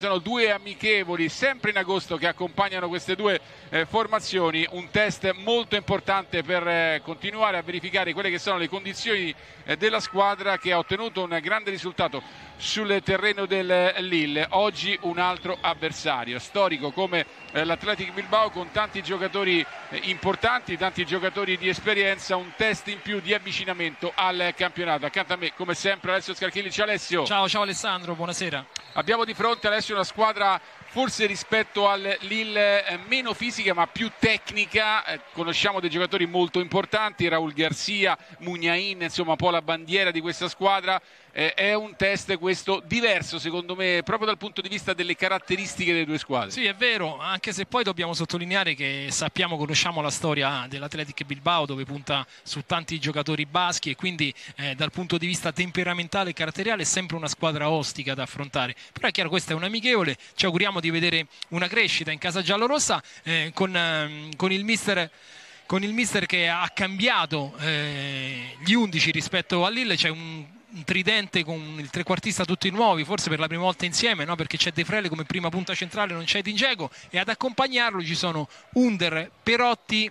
Sono due amichevoli sempre in agosto che accompagnano queste due eh, formazioni, un test molto importante per eh, continuare a verificare quelle che sono le condizioni eh, della squadra che ha ottenuto un grande risultato sul terreno del Lille. Oggi un altro avversario storico come eh, l'Atletic Bilbao con tanti giocatori eh, importanti, tanti giocatori di esperienza, un test in più di avvicinamento al campionato. Accanto a me come sempre Alessio Scarchilli, ciao Alessio. Ciao, ciao Alessandro, buonasera. Abbiamo di fronte Alessio una squadra forse rispetto al Lille eh, meno fisica ma più tecnica, eh, conosciamo dei giocatori molto importanti, Raul Garcia, Mugnain, insomma un po' la bandiera di questa squadra, eh, è un test questo diverso secondo me proprio dal punto di vista delle caratteristiche delle due squadre. Sì è vero, anche se poi dobbiamo sottolineare che sappiamo, conosciamo la storia dell'Atletic Bilbao dove punta su tanti giocatori baschi e quindi eh, dal punto di vista temperamentale e caratteriale è sempre una squadra ostica da affrontare, però è chiaro questa è un'amichevole, ci auguriamo di vedere una crescita in casa giallorossa eh, con, eh, con il mister con il mister che ha cambiato eh, gli 11 rispetto a Lille, c'è un, un, tridente con il trequartista tutti nuovi, forse per la prima volta insieme, no? perché c'è De Frele come prima punta centrale, non c'è Dingego e ad accompagnarlo ci sono Under, Perotti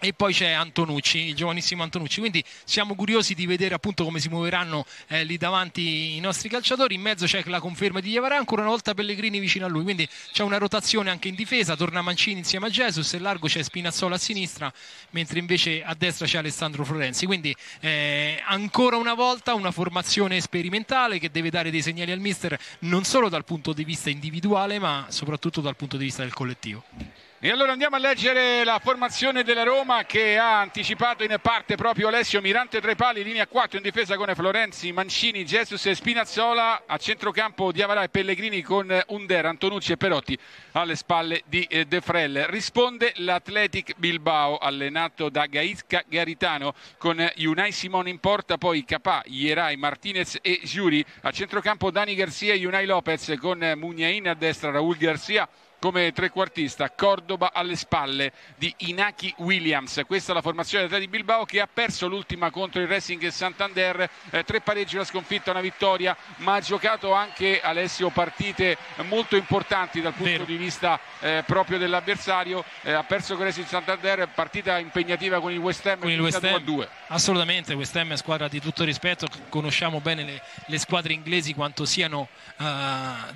e poi c'è Antonucci, il giovanissimo Antonucci, quindi siamo curiosi di vedere appunto come si muoveranno eh, lì davanti i nostri calciatori, in mezzo c'è la conferma di Iavarà, ancora una volta Pellegrini vicino a lui, quindi c'è una rotazione anche in difesa, torna Mancini insieme a Jesus, e largo c'è Spinazzola a sinistra, mentre invece a destra c'è Alessandro Florenzi, quindi eh, ancora una volta una formazione sperimentale che deve dare dei segnali al mister non solo dal punto di vista individuale ma soprattutto dal punto di vista del collettivo. E allora andiamo a leggere la formazione della Roma che ha anticipato in parte proprio Alessio Mirante tra i pali, linea 4 in difesa con Florenzi, Mancini, Jesus e Spinazzola, a centrocampo Diavarà e Pellegrini con Under, Antonucci e Perotti alle spalle di eh, De Frel. Risponde l'Atletic Bilbao allenato da Gaizka Garitano con Unai Simone in porta, poi Capà, Ierai, Martinez e Giuri, a centrocampo Dani Garcia e Unai Lopez con Mugnain a destra, Raul Garcia come trequartista, Cordoba alle spalle di Inaki Williams. Questa è la formazione del di Bilbao che ha perso l'ultima contro il Racing Santander, eh, tre pareggi, una sconfitta, una vittoria, ma ha giocato anche Alessio partite molto importanti dal punto Vero. di vista eh, proprio dell'avversario. Eh, ha perso con il Racing Santander, partita impegnativa con il West Ham, con il West Ham. 2. Assolutamente, West Ham è squadra di tutto rispetto, conosciamo bene le, le squadre inglesi quanto siano uh,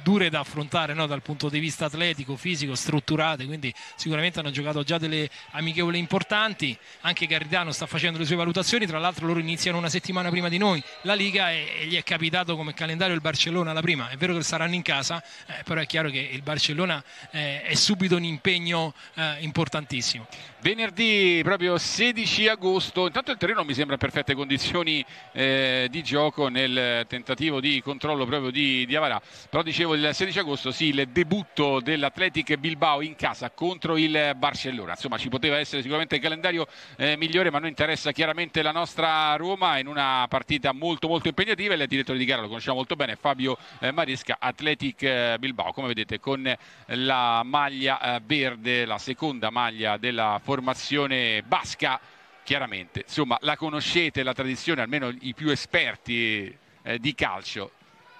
dure da affrontare no? dal punto di vista atletico tecnico, fisico, strutturate, quindi sicuramente hanno giocato già delle amichevoli importanti, anche Garitano sta facendo le sue valutazioni, tra l'altro loro iniziano una settimana prima di noi la Liga e, e gli è capitato come calendario il Barcellona la prima, è vero che saranno in casa, eh, però è chiaro che il Barcellona eh, è subito un impegno eh, importantissimo. Venerdì proprio 16 agosto, intanto il terreno mi sembra in perfette condizioni eh, di gioco nel tentativo di controllo proprio di, di Avarà, però dicevo il 16 agosto sì, il debutto dell'Atletico Athletic Bilbao in casa contro il Barcellona. Insomma, ci poteva essere sicuramente il calendario eh, migliore, ma a noi interessa chiaramente la nostra Roma in una partita molto molto impegnativa. Il direttore di gara lo conosciamo molto bene, Fabio eh, Maresca, Athletic eh, Bilbao, come vedete con la maglia eh, verde, la seconda maglia della formazione basca. Chiaramente, insomma, la conoscete la tradizione, almeno i più esperti eh, di calcio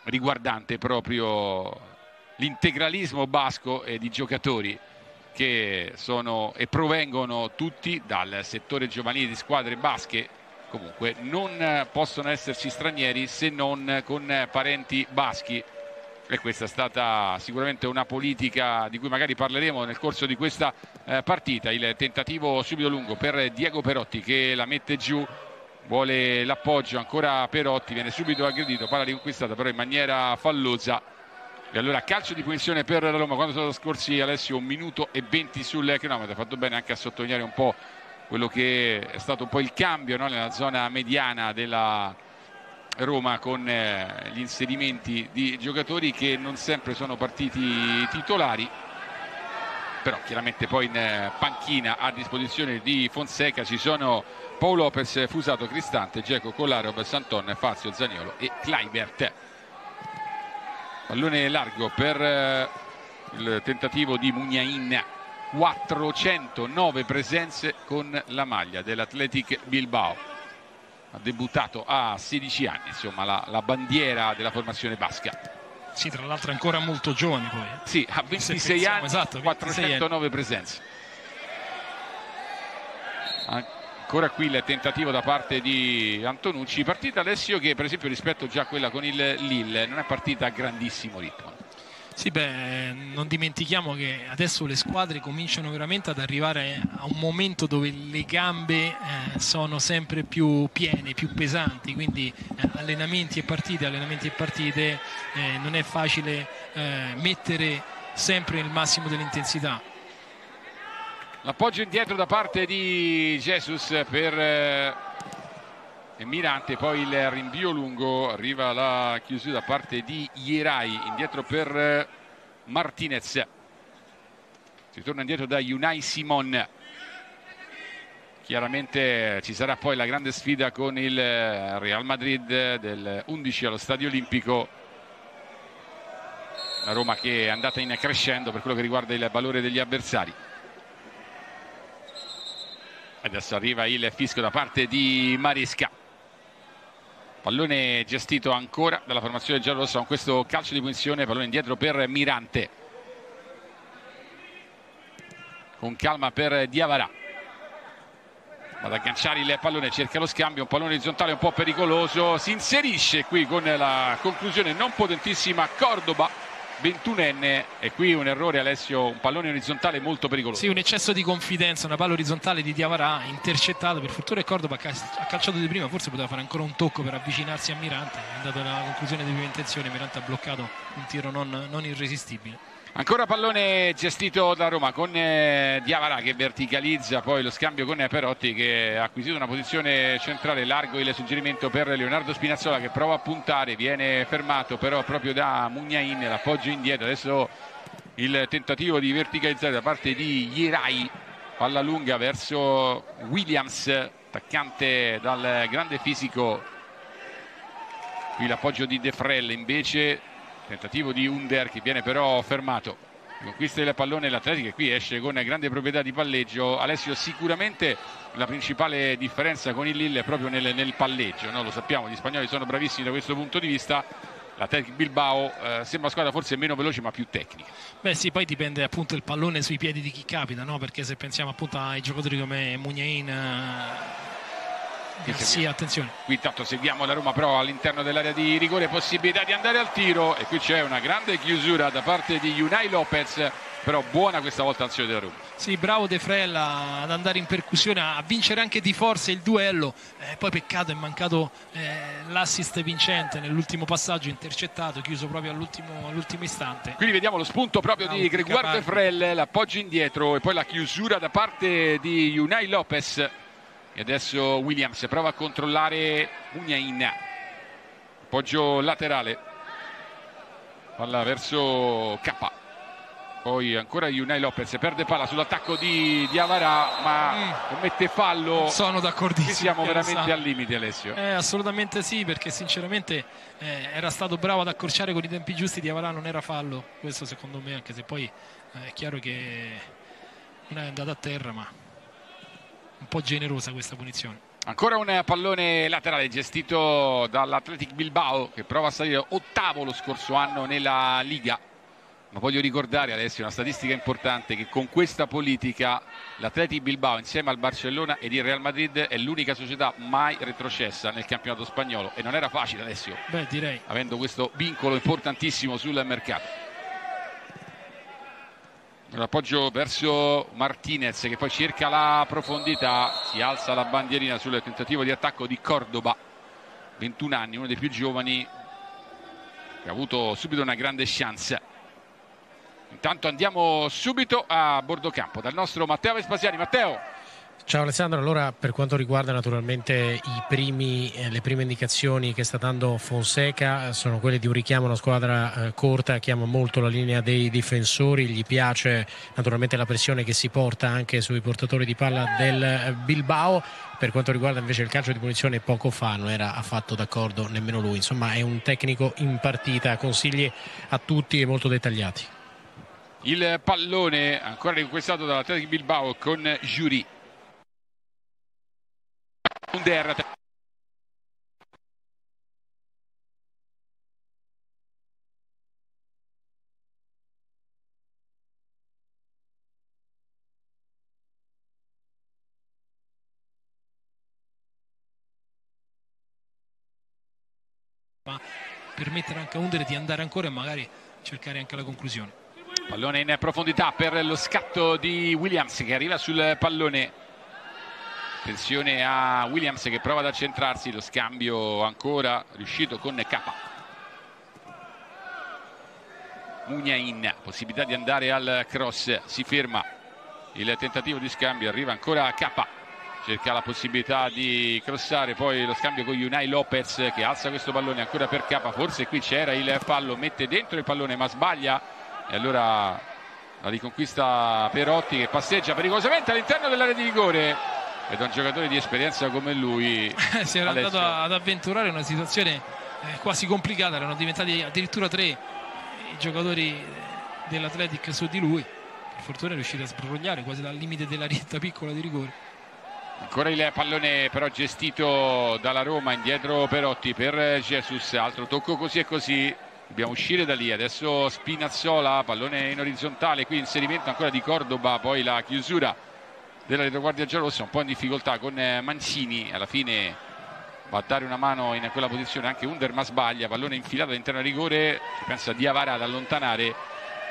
riguardante proprio l'integralismo basco e di giocatori che sono e provengono tutti dal settore giovanile di squadre basche comunque non possono esserci stranieri se non con parenti baschi e questa è stata sicuramente una politica di cui magari parleremo nel corso di questa eh, partita. Il tentativo subito lungo per Diego Perotti che la mette giù. Vuole l'appoggio ancora Perotti viene subito aggredito palla riconquistata però in maniera fallosa. E allora calcio di punizione per la Roma. Quando sono scorsi Alessio un minuto e 20 sul chilometro ha fatto bene anche a sottolineare un po' quello che è stato un po' il cambio no? nella zona mediana della Roma con eh, gli inserimenti di giocatori che non sempre sono partiti titolari però chiaramente poi in eh, panchina a disposizione di Fonseca ci sono Paolo Lopez, Fusato, Cristante, Geco, Colarov, Santon, Fazio, Zaniolo e Kleibert. Pallone largo per eh, il tentativo di Mugnain 409 presenze con la maglia dell'Athletic Bilbao ha debuttato a 16 anni insomma la, la bandiera della formazione basca Sì, tra l'altro è ancora molto giovane poi. Sì, ha 26 pensiamo, anni, esatto, 26 409 presenze. Ancora qui il tentativo da parte di Antonucci. Partita Alessio che per esempio rispetto già a quella con il Lille non è partita a grandissimo ritmo. Sì, beh, non dimentichiamo che adesso le squadre cominciano veramente ad arrivare a un momento dove le gambe eh, sono sempre più piene, più pesanti, quindi eh, allenamenti e partite, allenamenti e partite, eh, non è facile eh, mettere sempre il massimo dell'intensità. L'appoggio indietro da parte di Jesus per eh, Mirante, poi il rinvio lungo, arriva la chiusura da parte di Ierai, indietro per eh, Martinez. Si torna indietro da Unai Simon. Chiaramente ci sarà poi la grande sfida con il eh, Real Madrid del 11 allo Stadio Olimpico. La Roma che è andata in crescendo per quello che riguarda il valore degli avversari. Adesso arriva il fischio da parte di Maresca. Pallone gestito ancora dalla formazione giallorossa con questo calcio di punizione, pallone indietro per Mirante. Con calma per Diavarà. Va ad agganciare il pallone, cerca lo scambio, un pallone orizzontale un po' pericoloso, si inserisce qui con la conclusione non potentissima Cordoba 21enne e qui un errore Alessio, un pallone orizzontale molto pericoloso. Sì, un eccesso di confidenza, una palla orizzontale di Diavarà intercettato, per fortuna è Cordoba ha calciato di prima, forse poteva fare ancora un tocco per avvicinarsi a Mirante, è andato alla conclusione di prima intenzione, Mirante ha bloccato un tiro non, non irresistibile. Ancora pallone gestito da Roma con eh, Diavara che verticalizza poi lo scambio con Perotti che ha acquisito una posizione centrale. Largo il suggerimento per Leonardo Spinazzola che prova a puntare, viene fermato però proprio da Mugnain, l'appoggio indietro, adesso il tentativo di verticalizzare da parte di Ierai, palla lunga verso Williams, attaccante dal grande fisico, qui l'appoggio di De Frel invece tentativo di Under che viene però fermato conquista il pallone l'Atletica e qui esce con grande proprietà di palleggio Alessio sicuramente la principale differenza con il Lille è proprio nel, nel palleggio no? lo sappiamo gli spagnoli sono bravissimi da questo punto di vista l'Atletic Bilbao eh, sembra una squadra forse meno veloce ma più tecnica beh sì poi dipende appunto il pallone sui piedi di chi capita no? perché se pensiamo appunto ai giocatori come Mugnain eh sì, attenzione. Qui intanto seguiamo la Roma però all'interno dell'area di rigore, possibilità di andare al tiro e qui c'è una grande chiusura da parte di Unai Lopez, però buona questa volta l'azione della Roma. Sì, bravo De Frella ad andare in percussione, a vincere anche di forza il duello, eh, poi peccato è mancato eh, l'assist vincente nell'ultimo passaggio intercettato, chiuso proprio all'ultimo, all'ultimo istante. Quindi vediamo lo spunto proprio di Gregoire De Frel, l'appoggio indietro e poi la chiusura da parte di Unai Lopez e adesso Williams prova a controllare Mugnain appoggio laterale. Palla verso K poi ancora Unai Lopez perde palla sull'attacco di, di Avarà ma mm. commette fallo. Sono d'accordissimo siamo veramente al limite Alessio. Eh, assolutamente sì perché sinceramente eh, era stato bravo ad accorciare con i tempi giusti di Avarà non era fallo questo secondo me anche se poi eh, è chiaro che non è andato a terra ma un po' generosa questa punizione. Ancora un pallone laterale gestito dall'Athletic Bilbao che prova a salire ottavo lo scorso anno nella Liga. Ma voglio ricordare adesso una statistica importante che con questa politica l'Athletic Bilbao insieme al Barcellona ed il Real Madrid è l'unica società mai retrocessa nel campionato spagnolo e non era facile Alessio. Beh, direi. Avendo questo vincolo importantissimo sul mercato l'appoggio verso Martinez che poi cerca la profondità si alza la bandierina sul tentativo di attacco di Cordoba 21 anni, uno dei più giovani che ha avuto subito una grande chance. Intanto andiamo subito a bordo campo dal nostro Matteo Vespasiani. Matteo Ciao Alessandro, allora per quanto riguarda naturalmente primi, eh, le prime indicazioni che sta dando Fonseca eh, sono quelle di un richiamo a una squadra eh, corta che ama molto la linea dei difensori, gli piace naturalmente la pressione che si porta anche sui portatori di palla del eh, Bilbao, per quanto riguarda invece il calcio di punizione poco fa non era affatto d'accordo nemmeno lui, insomma è un tecnico in partita, consigli a tutti e molto dettagliati. Il pallone ancora riconquistato dall'Atletico Bilbao con Giuri Under ma permettere anche a Under di andare ancora e magari cercare anche la conclusione. Pallone in profondità per lo scatto di Williams che arriva sul pallone Attenzione a Williams che prova ad accentrarsi, lo scambio ancora riuscito con K. Mugnain, possibilità di andare al cross, si ferma il tentativo di scambio, arriva ancora K. Cerca la possibilità di crossare poi lo scambio con Unai Lopez che alza questo pallone ancora per K. Forse qui c'era il fallo mette dentro il pallone ma sbaglia. E allora la riconquista Perotti che passeggia pericolosamente all'interno dell'area di rigore ed un giocatore di esperienza come lui si era Alessio. andato ad avventurare una situazione eh, quasi complicata erano diventati addirittura tre i giocatori dell'Atletic su di lui. Per fortuna è riuscito a sbrogliare quasi dal limite della rietta piccola di rigore. Ancora il pallone però gestito dalla Roma, indietro Perotti per Jesus, altro tocco così e così. Dobbiamo uscire da lì, adesso Spinazzola, pallone in orizzontale, qui inserimento ancora di Cordoba, poi la chiusura della retroguardia giallorossa, un po' in difficoltà con Mancini, alla fine va a dare una mano in quella posizione anche Under ma sbaglia, pallone infilato all'interno del rigore, pensa di Avara ad allontanare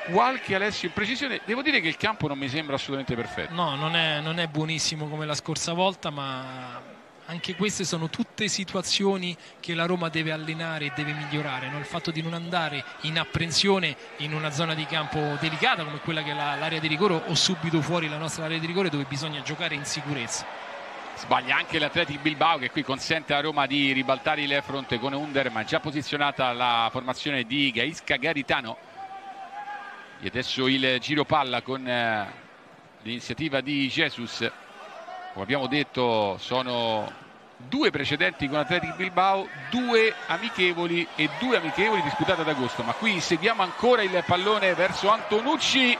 qualche Alessio imprecisione. Devo dire che il campo non mi sembra assolutamente perfetto. No, non è, non è buonissimo come la scorsa volta, ma anche queste sono tutte situazioni che la Roma deve allenare e deve migliorare. No? Il fatto di non andare in apprensione in una zona di campo delicata come quella che è l'area di rigore o subito fuori la nostra area di rigore dove bisogna giocare in sicurezza. Sbaglia anche l'Atletic Bilbao che qui consente a Roma di ribaltare il fronte con Under, ma già posizionata la formazione di Gaisca Garitano e adesso il giro palla con eh, l'iniziativa di Jesus come abbiamo detto sono due precedenti con Atletic Bilbao due amichevoli e due amichevoli disputate ad agosto. Ma qui seguiamo ancora il pallone verso Antonucci.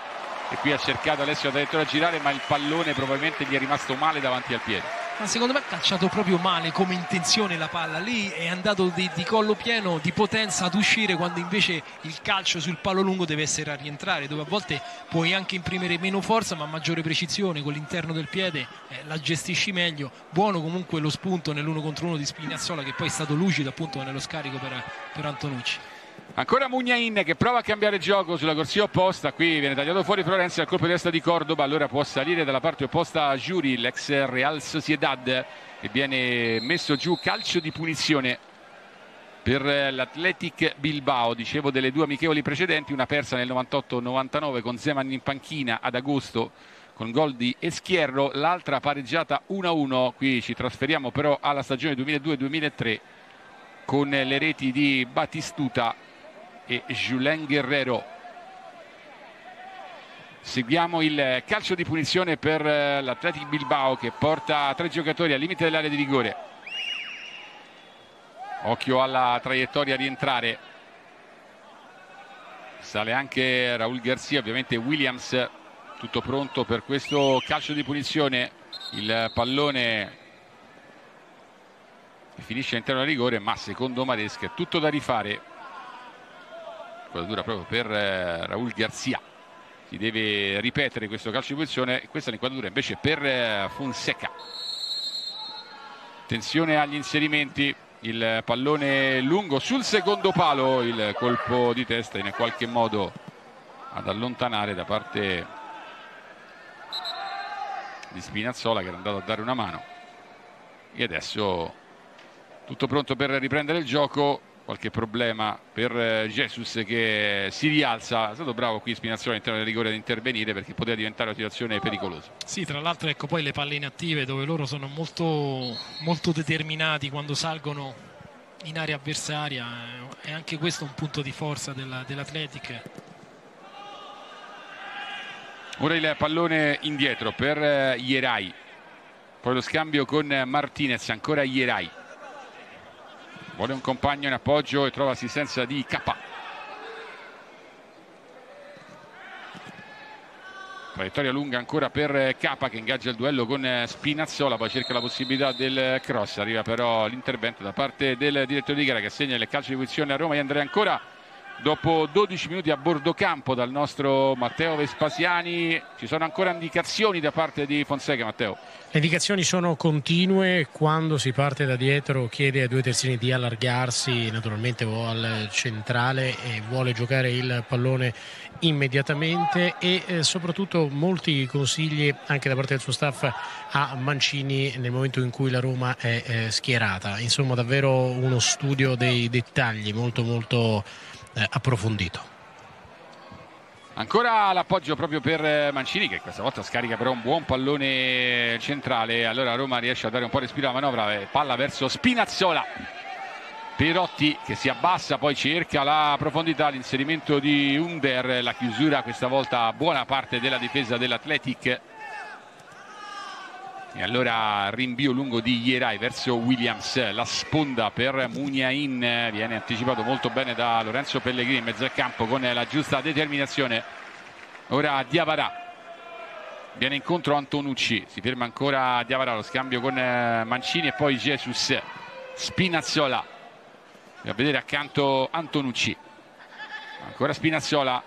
E qui ha cercato Alessio addirittura a girare ma il pallone probabilmente gli è rimasto male davanti al piede ma secondo me ha calciato proprio male come intenzione la palla. Lì è andato di, di, collo pieno di potenza ad uscire quando invece il calcio sul palo lungo deve essere a rientrare dove a volte puoi anche imprimere meno forza ma maggiore precisione con l'interno del piede eh, la gestisci meglio. Buono comunque lo spunto nell'uno contro uno di Spinazzola che poi è stato lucido appunto nello scarico per, per Antonucci Ancora Mugnain che prova a cambiare gioco sulla corsia opposta, qui viene tagliato fuori Florenzi al colpo di testa di Cordoba, allora può salire dalla parte opposta Giuri, l'ex Real Sociedad. E viene messo giù calcio di punizione per l'Atletic Bilbao, dicevo delle due amichevoli precedenti, una persa nel 98-99 con Zeman in panchina ad agosto con gol di Eschierro, l'altra pareggiata 1-1, qui ci trasferiamo però alla stagione 2002-2003 con le reti di Battistuta e Julien Guerrero. Seguiamo il calcio di punizione per eh, l'Atletic Bilbao che porta tre giocatori al limite dell'area di rigore. Occhio alla traiettoria di entrare. Sale anche Raul Garcia, ovviamente Williams tutto pronto per questo calcio di punizione. Il pallone finisce all'interno del rigore, ma secondo Maresca è tutto da rifare quadratura proprio per eh, Raul Garzia si deve ripetere questo calcio di posizione. Questa è l'inquadratura invece per eh, Fonseca. Attenzione agli inserimenti. Il pallone lungo sul secondo palo. Il colpo di testa in qualche modo ad allontanare da parte di Spinazzola che era andato a dare una mano. E adesso tutto pronto per riprendere il gioco qualche problema per eh, Jesus che si rialza. È stato bravo qui Spinazzola all'interno del rigore ad intervenire perché poteva diventare una situazione pericolosa. Sì tra l'altro ecco poi le palle inattive dove loro sono molto, molto determinati quando salgono in area avversaria e eh, anche questo un punto di forza dell'Atletic ora il pallone indietro per eh, Ierai poi lo scambio con Martinez ancora Ierai vuole un compagno in appoggio e trova assistenza di K traiettoria lunga ancora per K che ingaggia il duello con Spinazzola poi cerca la possibilità del cross. Arriva però l'intervento da parte del direttore di gara che segna il calcio di posizione a Roma. E Andrea ancora dopo 12 minuti a bordo campo dal nostro Matteo Vespasiani. Ci sono ancora indicazioni da parte di Fonseca, Matteo? Le indicazioni sono continue, quando si parte da dietro chiede ai due terzini di allargarsi, naturalmente o al centrale e vuole giocare il pallone immediatamente e eh, soprattutto molti consigli anche da parte del suo staff a Mancini nel momento in cui la Roma è eh, schierata. Insomma davvero uno studio dei dettagli molto molto eh, approfondito. Ancora l'appoggio proprio per eh, Mancini che questa volta scarica però un buon pallone centrale. Allora Roma riesce a dare un po' respiro alla manovra. Eh, palla verso Spinazzola. Perotti che si abbassa, poi cerca la profondità, l'inserimento di Under, la chiusura questa volta buona parte della difesa dell'Athletic e allora rinvio lungo di Ierai verso Williams, la sponda per Mugnain, viene anticipato molto bene da Lorenzo Pellegrini in mezzo al campo con la giusta determinazione. Ora Diavarà, viene incontro Antonucci, si ferma ancora Diavarà, lo scambio con eh, Mancini e poi Jesus, Spinazzola, a vedere accanto Antonucci, ancora Spinazzola,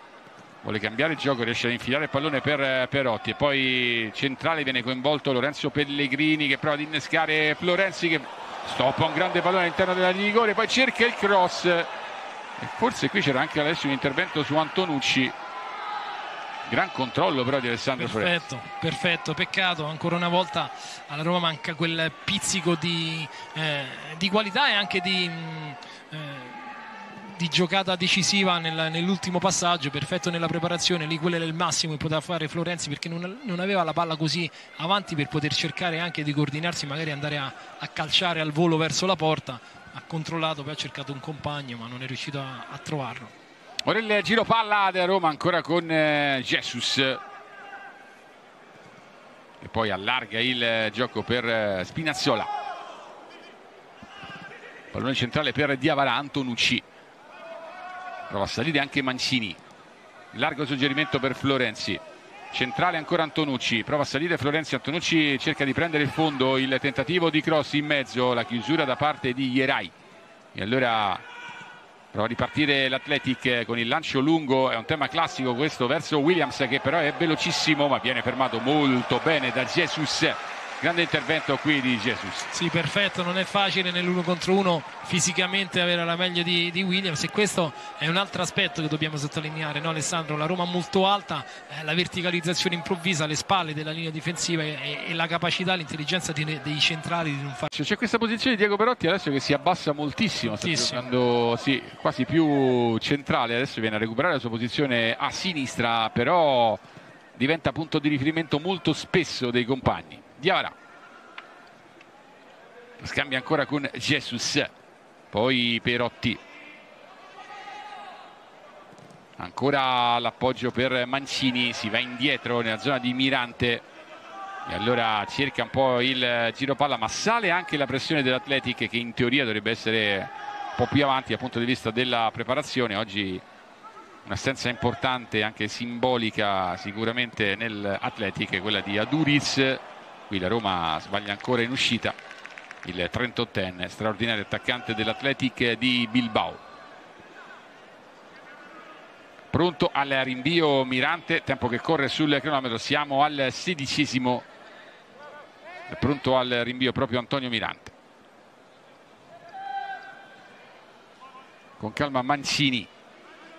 vuole cambiare il gioco, riesce ad infilare il pallone per eh, Perotti. E poi centrale viene coinvolto Lorenzo Pellegrini che prova ad innescare Florenzi che stoppa un grande pallone all'interno della rigore, poi cerca il cross. E forse qui c'era anche adesso un intervento su Antonucci. Gran controllo però di Alessandro perfetto, perfetto, peccato. Ancora una volta alla Roma manca quel pizzico di, eh, di qualità e anche di eh, di giocata decisiva nel, nell'ultimo passaggio, perfetto nella preparazione, lì quello era il massimo che poteva fare Florenzi perché non, non, aveva la palla così avanti per poter cercare anche di coordinarsi, magari andare a, a calciare al volo verso la porta, ha controllato, poi ha cercato un compagno ma non è riuscito a, a trovarlo. Ora il giro palla da Roma ancora con eh, Jesus. E poi allarga il gioco per eh, Spinazzola. Pallone centrale per Diavara Antonucci prova a salire anche Mancini. Largo suggerimento per Florenzi. Centrale ancora Antonucci. Prova a salire Florenzi. Antonucci cerca di prendere il fondo. Il tentativo di cross in mezzo. La chiusura da parte di Ierai e allora prova a ripartire l'Atletic con il lancio lungo. È un tema classico questo verso Williams che però è velocissimo ma viene fermato molto bene da Jesus grande intervento qui di Jesus. Sì, perfetto, non è facile nell'uno contro uno fisicamente avere la meglio di, di, Williams e questo è un altro aspetto che dobbiamo sottolineare, no Alessandro? La Roma molto alta, eh, la verticalizzazione improvvisa alle spalle della linea difensiva e, e la capacità, l'intelligenza di, dei centrali di non fare. C'è questa posizione di Diego Perotti adesso che si abbassa moltissimo, moltissimo. sta giocando sì, quasi più centrale, adesso viene a recuperare la sua posizione a sinistra, però diventa punto di riferimento molto spesso dei compagni. Diavara. Scambia ancora con Jesus. Poi Perotti. Ancora l'appoggio per Mancini si va indietro nella zona di Mirante. E allora cerca un po' il giro palla ma sale anche la pressione dell'Atletic che in teoria dovrebbe essere un po' più avanti dal punto di vista della preparazione. Oggi un'assenza importante anche simbolica sicuramente nell'Atletic quella di Aduriz qui la Roma sbaglia ancora in uscita il 38enne straordinario attaccante dell'Atletic di Bilbao. Pronto al rinvio Mirante tempo che corre sul cronometro siamo al sedicesimo. Pronto al rinvio proprio Antonio Mirante. Con calma Mancini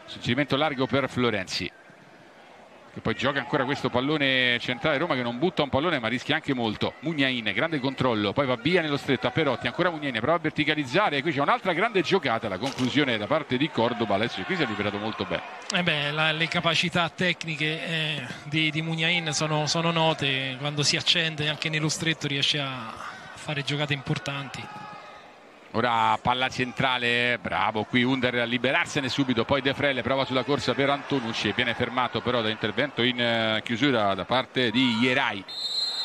suggerimento largo per Florenzi che poi gioca ancora questo pallone centrale Roma che non butta un pallone ma rischia anche molto. Mugnain, grande controllo poi va via nello stretto a Perotti, ancora Mugnain prova a verticalizzare e qui c'è un'altra grande giocata la conclusione da parte di Cordoba adesso qui si è liberato molto bene. Eh beh, la, le capacità tecniche eh, di, di Mugnain sono, sono note quando si accende anche nello stretto riesce a fare giocate importanti Ora palla centrale, bravo qui Under a liberarsene subito, poi De Frelle prova sulla corsa per Antonucci, viene fermato però da intervento in eh, chiusura da parte di Ierai.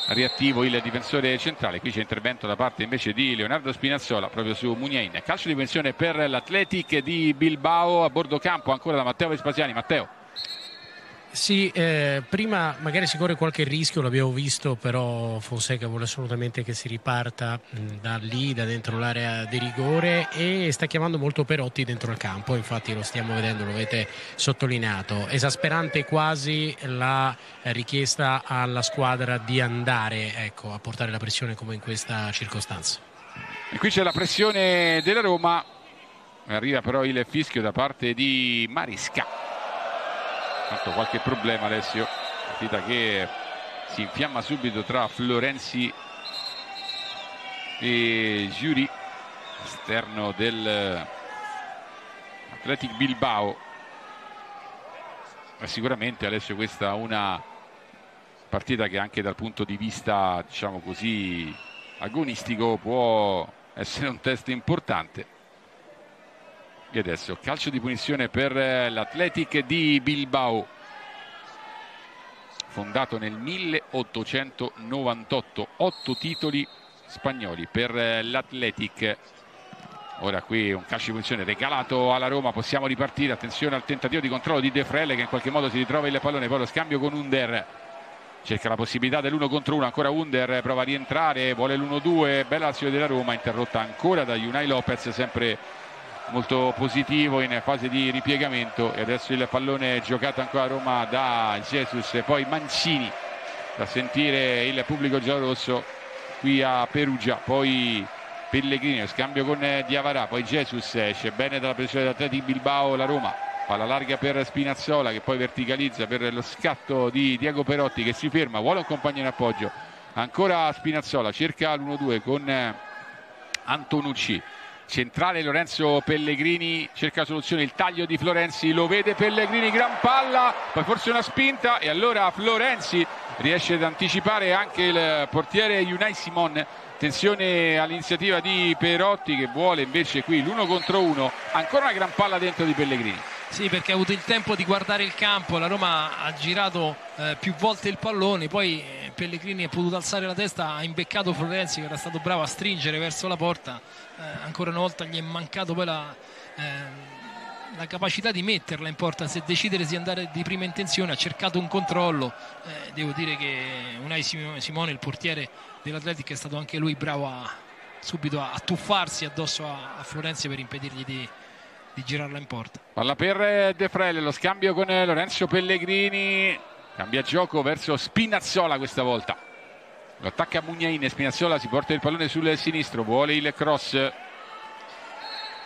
Riattivo il difensore centrale, qui c'è intervento da parte invece di Leonardo Spinazzola proprio su Mugnain. Calcio di pensione per l'Atletic di Bilbao a bordo campo ancora da Matteo Vespasiani. Matteo. Sì, eh, prima magari si corre qualche rischio, l'abbiamo visto, però Fonseca vuole assolutamente che si riparta mh, da lì, da dentro l'area di rigore e sta chiamando molto Perotti dentro il campo, infatti lo stiamo vedendo, lo avete sottolineato. Esasperante quasi la richiesta alla squadra di andare ecco, a portare la pressione come in questa circostanza. E qui c'è la pressione della Roma, arriva però il fischio da parte di Marisca fatto qualche problema Alessio. Partita che si infiamma subito tra Florenzi e Giuri esterno del Athletic Bilbao. E sicuramente Alessio questa è una partita che anche dal punto di vista diciamo così agonistico può essere un test importante e adesso? Calcio di punizione per eh, l'Atletic di Bilbao. Fondato nel 1898, otto titoli spagnoli per eh, l'Atletic. Ora qui un calcio di punizione regalato alla Roma, possiamo ripartire, attenzione al tentativo di controllo di De Frelle che in qualche modo si ritrova il pallone, poi lo scambio con Under, cerca la possibilità dell'uno contro uno, ancora Under prova a rientrare, vuole l'1-2, bella azione della Roma, interrotta ancora da Unai Lopez, sempre molto positivo in fase di ripiegamento. E adesso il pallone giocato ancora a Roma da Jesus e poi Mancini da sentire il pubblico giallorosso qui a Perugia. Poi Pellegrini scambio con Diavarà poi Jesus esce bene dalla pressione dell'Atleti Bilbao la Roma. Palla larga per Spinazzola che poi verticalizza per lo scatto di Diego Perotti che si ferma vuole un compagno in appoggio. Ancora Spinazzola cerca l'1-2 con Antonucci centrale Lorenzo Pellegrini cerca soluzione il taglio di Florenzi lo vede Pellegrini gran palla poi forse una spinta e allora Florenzi riesce ad anticipare anche il portiere Unai Simon. Attenzione all'iniziativa di Perotti che vuole invece qui l'uno contro uno. Ancora una gran palla dentro di Pellegrini. Sì, perché ha avuto il tempo di guardare il campo, la Roma ha girato eh, più volte il pallone, poi eh, Pellegrini è potuto alzare la testa, ha imbeccato Florenzi che era stato bravo a stringere verso la porta, ancora una volta gli è mancato poi la, ehm, la, capacità di metterla in porta, se decidere di andare di prima intenzione ha cercato un controllo, eh, devo dire che Unai Simone, il portiere dell'Atletic, è stato anche lui bravo a, subito a, a tuffarsi addosso a, a Florenzi per impedirgli di di girarla in porta. Palla per De Frelle, lo scambio con Lorenzo Pellegrini, cambia gioco verso Spinazzola questa volta. Lo attacca Mugnain, Spinazzola si porta il pallone sul sinistro, vuole il cross.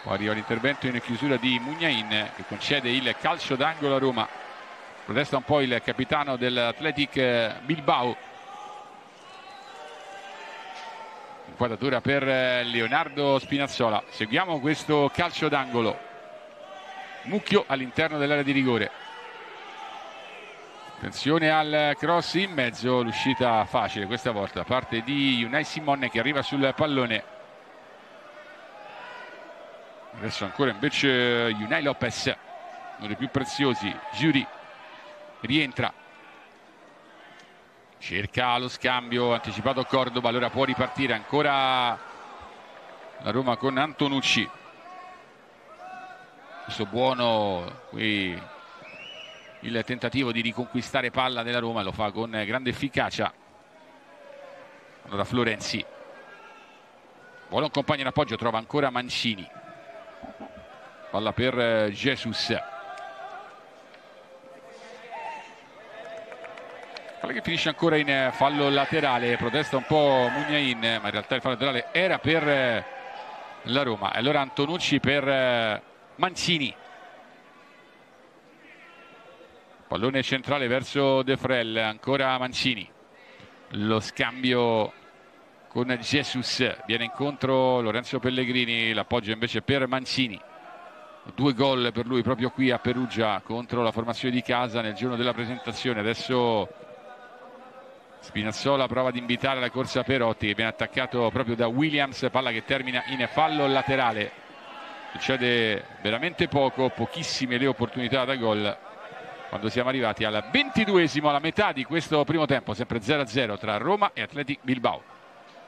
Poi arriva l'intervento in chiusura di Mugnain che concede il calcio d'angolo a Roma. Protesta un po' il capitano dell'Athletic Bilbao. Inquadratura per Leonardo Spinazzola. Seguiamo questo calcio d'angolo. Mucchio all'interno dell'area di rigore attenzione al cross in mezzo l'uscita facile questa volta da parte di Unai Simone che arriva sul pallone. Adesso ancora invece Unai Lopez uno dei più preziosi Giuri rientra. Cerca lo scambio anticipato Cordoba allora può ripartire ancora la Roma con Antonucci. Questo buono qui il tentativo di riconquistare palla della Roma lo fa con grande efficacia. Allora Florenzi. Vuole un compagno in appoggio trova ancora Mancini. Palla per Jesus. Palla che finisce ancora in fallo laterale protesta un po' Mugnain ma in realtà il fallo laterale era per la Roma. Allora Antonucci per Mancini pallone centrale verso De Frel ancora Mancini. Lo scambio con Jesus viene incontro Lorenzo Pellegrini l'appoggio invece per Mancini. Due gol per lui proprio qui a Perugia contro la formazione di casa nel giorno della presentazione. Adesso Spinazzola prova ad invitare la corsa Perotti che viene attaccato proprio da Williams palla che termina in fallo laterale. Succede veramente poco, pochissime le opportunità da gol quando siamo arrivati al ventiduesimo, alla metà di questo primo tempo, sempre 0-0 tra Roma e Atleti Bilbao.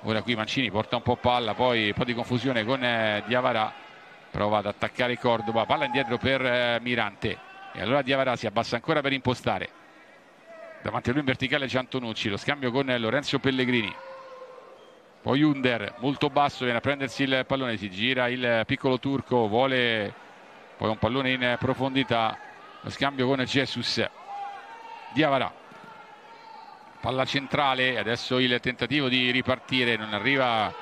Ora qui Mancini porta un po' palla, poi un po' di confusione con eh, Diavarà, prova ad attaccare Cordoba, palla indietro per eh, Mirante e allora Diavarà si abbassa ancora per impostare. davanti a lui in verticale Ciantonucci lo scambio con Lorenzo Pellegrini poi Under molto basso viene a prendersi il pallone si gira il piccolo turco vuole poi un pallone in profondità lo scambio con Jesus Diavara palla centrale adesso il tentativo di ripartire non arriva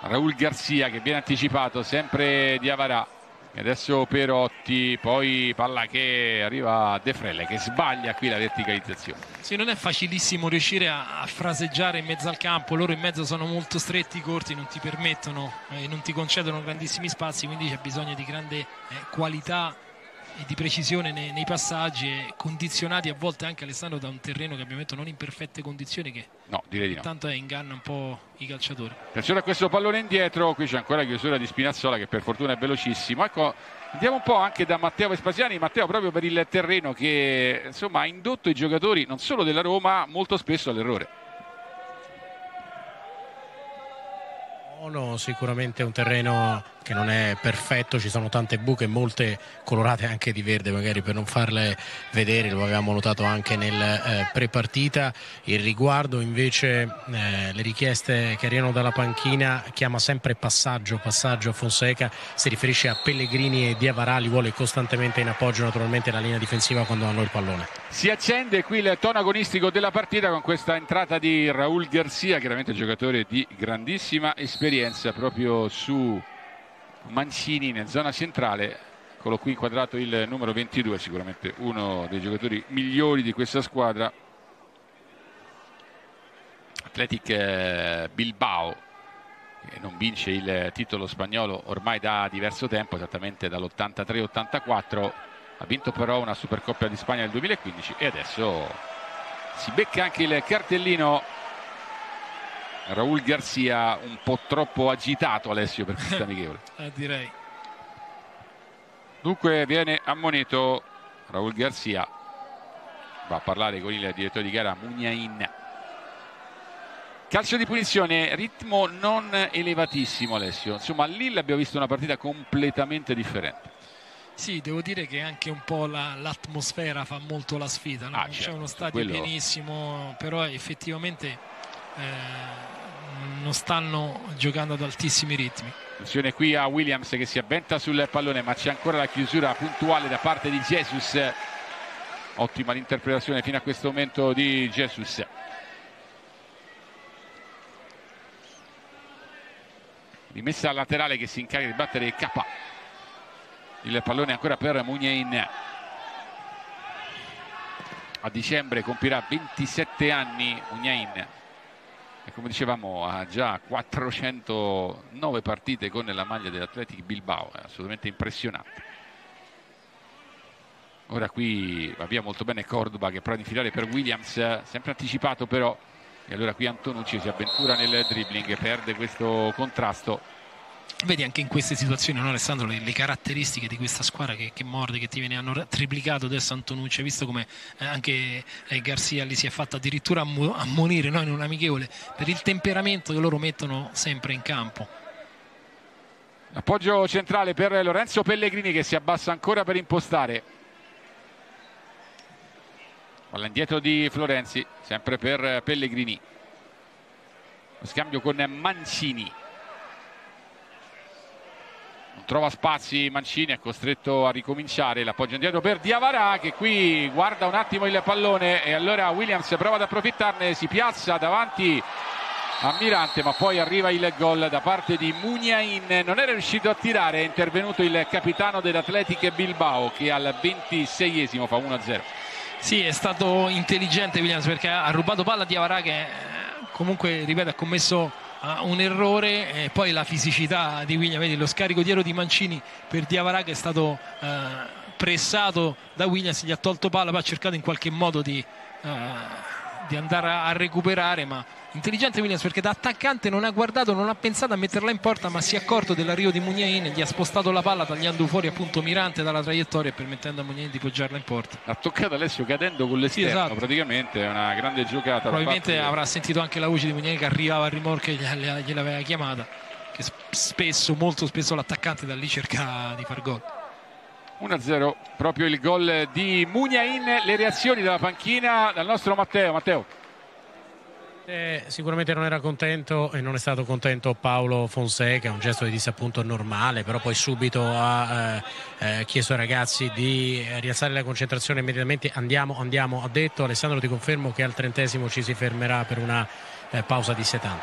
Raul Garcia che viene anticipato sempre Diavara e adesso Perotti poi palla che arriva a De Frelle che sbaglia qui la verticalizzazione. Sì, non è facilissimo riuscire a, a, fraseggiare in mezzo al campo loro in mezzo sono molto stretti, corti non ti permettono e eh, non ti concedono grandissimi spazi quindi c'è bisogno di grande eh, qualità e di precisione nei, nei, passaggi e condizionati a volte anche Alessandro da un terreno che abbiamo detto non in perfette condizioni che no, direi di no. tanto è inganna un po' i calciatori. Attenzione a questo pallone indietro qui c'è ancora la chiusura di Spinazzola che per fortuna è velocissimo. Ecco andiamo un po' anche da Matteo Vespasiani. Matteo proprio per il terreno che insomma ha indotto i giocatori non solo della Roma molto spesso all'errore No, sicuramente un terreno che non è perfetto, ci sono tante buche, molte colorate anche di verde magari per non farle vedere, lo avevamo notato anche nel eh, pre-partita. Il riguardo invece eh, le richieste che arrivano dalla panchina chiama sempre passaggio, passaggio a Fonseca, si riferisce a Pellegrini e Diavarà, li vuole costantemente in appoggio naturalmente la linea difensiva quando hanno il pallone. Si accende qui il tono agonistico della partita con questa entrata di Raul Garcia, chiaramente giocatore di grandissima esperienza proprio su Mancini in zona centrale eccolo qui inquadrato il numero 22 sicuramente uno dei giocatori migliori di questa squadra. Athletic eh, Bilbao che non vince il titolo spagnolo ormai da diverso tempo esattamente dall'83-84 ha vinto però una Supercoppa di Spagna nel 2015 e adesso si becca anche il cartellino Raul Garcia un po' troppo agitato Alessio per questa amichevole. Eh, direi. Dunque viene ammonito Raul Garcia va a parlare con il direttore di gara Mugnain calcio di punizione ritmo non elevatissimo Alessio. Insomma lì abbiamo visto una partita completamente differente. Sì, devo dire che anche un po' l'atmosfera la, fa molto la sfida. No? Ah, certo, C'è uno stadio quello... pienissimo, però effettivamente eh, non stanno giocando ad altissimi ritmi. Attenzione qui a Williams che si avventa sul pallone ma c'è ancora la chiusura puntuale da parte di Jesus. Ottima l'interpretazione fino a questo momento di Jesus. Rimessa laterale che si incarica di battere K. Il pallone ancora per Mugnain. A dicembre compirà 27 anni Mugnain e come dicevamo ha già 409 partite con la maglia dell'Atletic Bilbao è assolutamente impressionante. Ora qui va via molto bene Cordoba che prova ad infilare per Williams sempre anticipato però. E allora qui Antonucci si avventura nel dribbling perde questo contrasto vedi anche in queste situazioni no, Alessandro le, le, caratteristiche di questa squadra che, che, morde che ti viene hanno triplicato adesso Antonucci. Hai visto come eh, anche eh, Garzia li si è fatto addirittura ammonire no, in un amichevole. Per il temperamento che loro mettono sempre in campo. Appoggio centrale per Lorenzo Pellegrini che si abbassa ancora per impostare. Palla indietro di Florenzi sempre per Pellegrini. Lo scambio con Mancini trova spazi Mancini è costretto a ricominciare l'appoggio indietro per Diavarà che qui guarda un attimo il pallone e allora Williams prova ad approfittarne si piazza davanti a Mirante ma poi arriva il gol da parte di Mugnain non era riuscito a tirare è intervenuto il capitano dell'Atletic Bilbao che al 26esimo fa 1-0 sì è stato intelligente Williams perché ha rubato palla a Diavarà che comunque ripeto ha commesso un errore e poi la fisicità di William, vedi lo scarico dietro di Mancini per Diavara che è stato eh, pressato da Williams, gli ha tolto palla, poi ha cercato in qualche modo di, eh, di andare a recuperare ma intelligente Williams perché da attaccante non ha guardato, non ha pensato a metterla in porta ma si è accorto dell'arrivo di Mugnain gli ha spostato la palla tagliando fuori appunto Mirante dalla traiettoria e permettendo a Mugnain di poggiarla in porta. Ha toccato Alessio cadendo con l'esterno sì, esatto. praticamente è una grande giocata probabilmente avrà sentito anche la voce di Mugnain che arrivava al rimorchio e gliel'aveva chiamata che spesso, molto spesso l'attaccante da lì cerca di far gol. 1-0 proprio il gol di Mugnain le reazioni dalla panchina dal nostro Matteo. Matteo eh, sicuramente non era contento e non è stato contento Paolo Fonseca, un gesto di disappunto normale, però poi subito ha eh, eh, chiesto ai ragazzi di rialzare la concentrazione immediatamente. Andiamo, andiamo, ha detto Alessandro ti confermo che al trentesimo ci si fermerà per una eh, pausa di 70.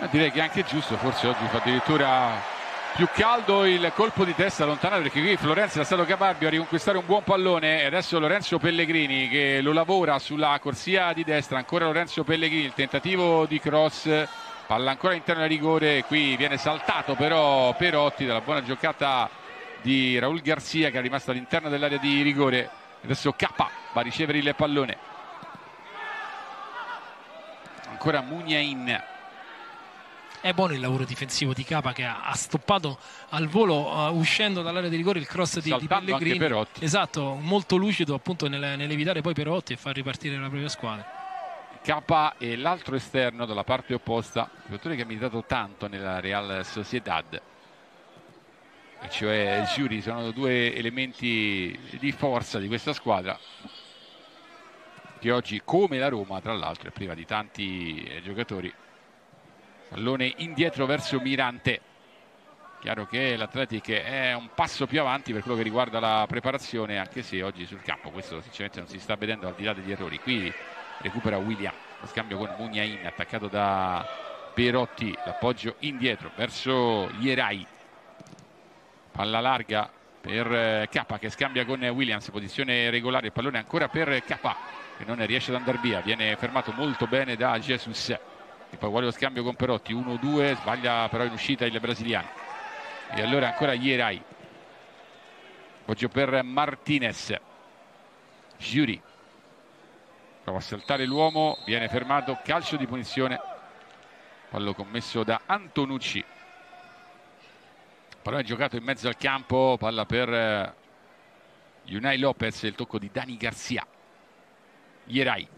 Eh, direi che è anche giusto, forse oggi fa addirittura più caldo il colpo di testa lontanato perché qui Florenzi è stato caparbio a riconquistare un buon pallone e adesso Lorenzo Pellegrini che lo lavora sulla corsia di destra. Ancora Lorenzo Pellegrini il tentativo di cross palla ancora interno a rigore qui viene saltato però Perotti dalla buona giocata di Raul Garzia che è rimasto all'interno dell'area di rigore. Adesso K va a ricevere il pallone. Ancora Mugnain è buono il lavoro difensivo di Capa che ha, stoppato al volo uh, uscendo dall'area di rigore il cross di, di Pellegrini. Esatto, molto lucido appunto nel, nell'evitare poi Perotti e far ripartire la propria squadra. Capa e l'altro esterno dalla parte opposta giocatore che ha militato tanto nella Real Sociedad. E cioè Giuri sono due elementi di forza di questa squadra che oggi come la Roma tra l'altro è priva di tanti eh, giocatori pallone indietro verso Mirante. Chiaro che l'Atletic è un passo più avanti per quello che riguarda la preparazione anche se oggi sul campo questo sinceramente non si sta vedendo al di là degli errori. Qui recupera William lo scambio con Mugnain attaccato da Perotti l'appoggio indietro verso Ierai palla larga per K che scambia con Williams posizione regolare pallone ancora per K che non riesce ad andare via viene fermato molto bene da Jesus e poi vuole lo scambio con Perotti 1-2 sbaglia però in uscita il brasiliano. E allora ancora Ierai appoggio per Martinez. Giuri. Prova a saltare l'uomo viene fermato calcio di punizione. Fallo commesso da Antonucci. Pallone giocato in mezzo al campo palla per Unai Lopez il tocco di Dani Garzia Ierai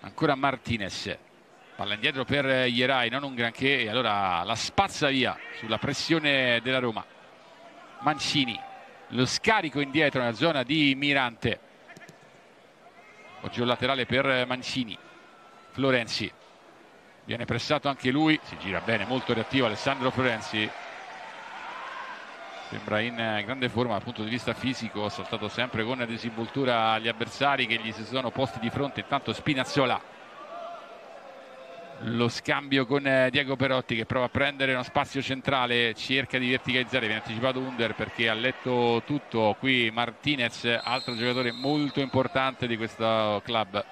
ancora Martinez palla indietro per Ierai non un granché e allora la spazza via sulla pressione della Roma. Mancini lo scarico indietro nella zona di Mirante. Oggi un laterale per Mancini. Florenzi viene pressato anche lui si gira bene molto reattivo Alessandro Florenzi. Sembra in grande forma dal punto di vista fisico ha saltato sempre con disinvoltura agli avversari che gli si sono posti di fronte. Intanto Spinazzola lo scambio con eh, Diego Perotti che prova a prendere uno spazio centrale cerca di verticalizzare viene anticipato Under perché ha letto tutto. Qui Martinez altro giocatore molto importante di questo club.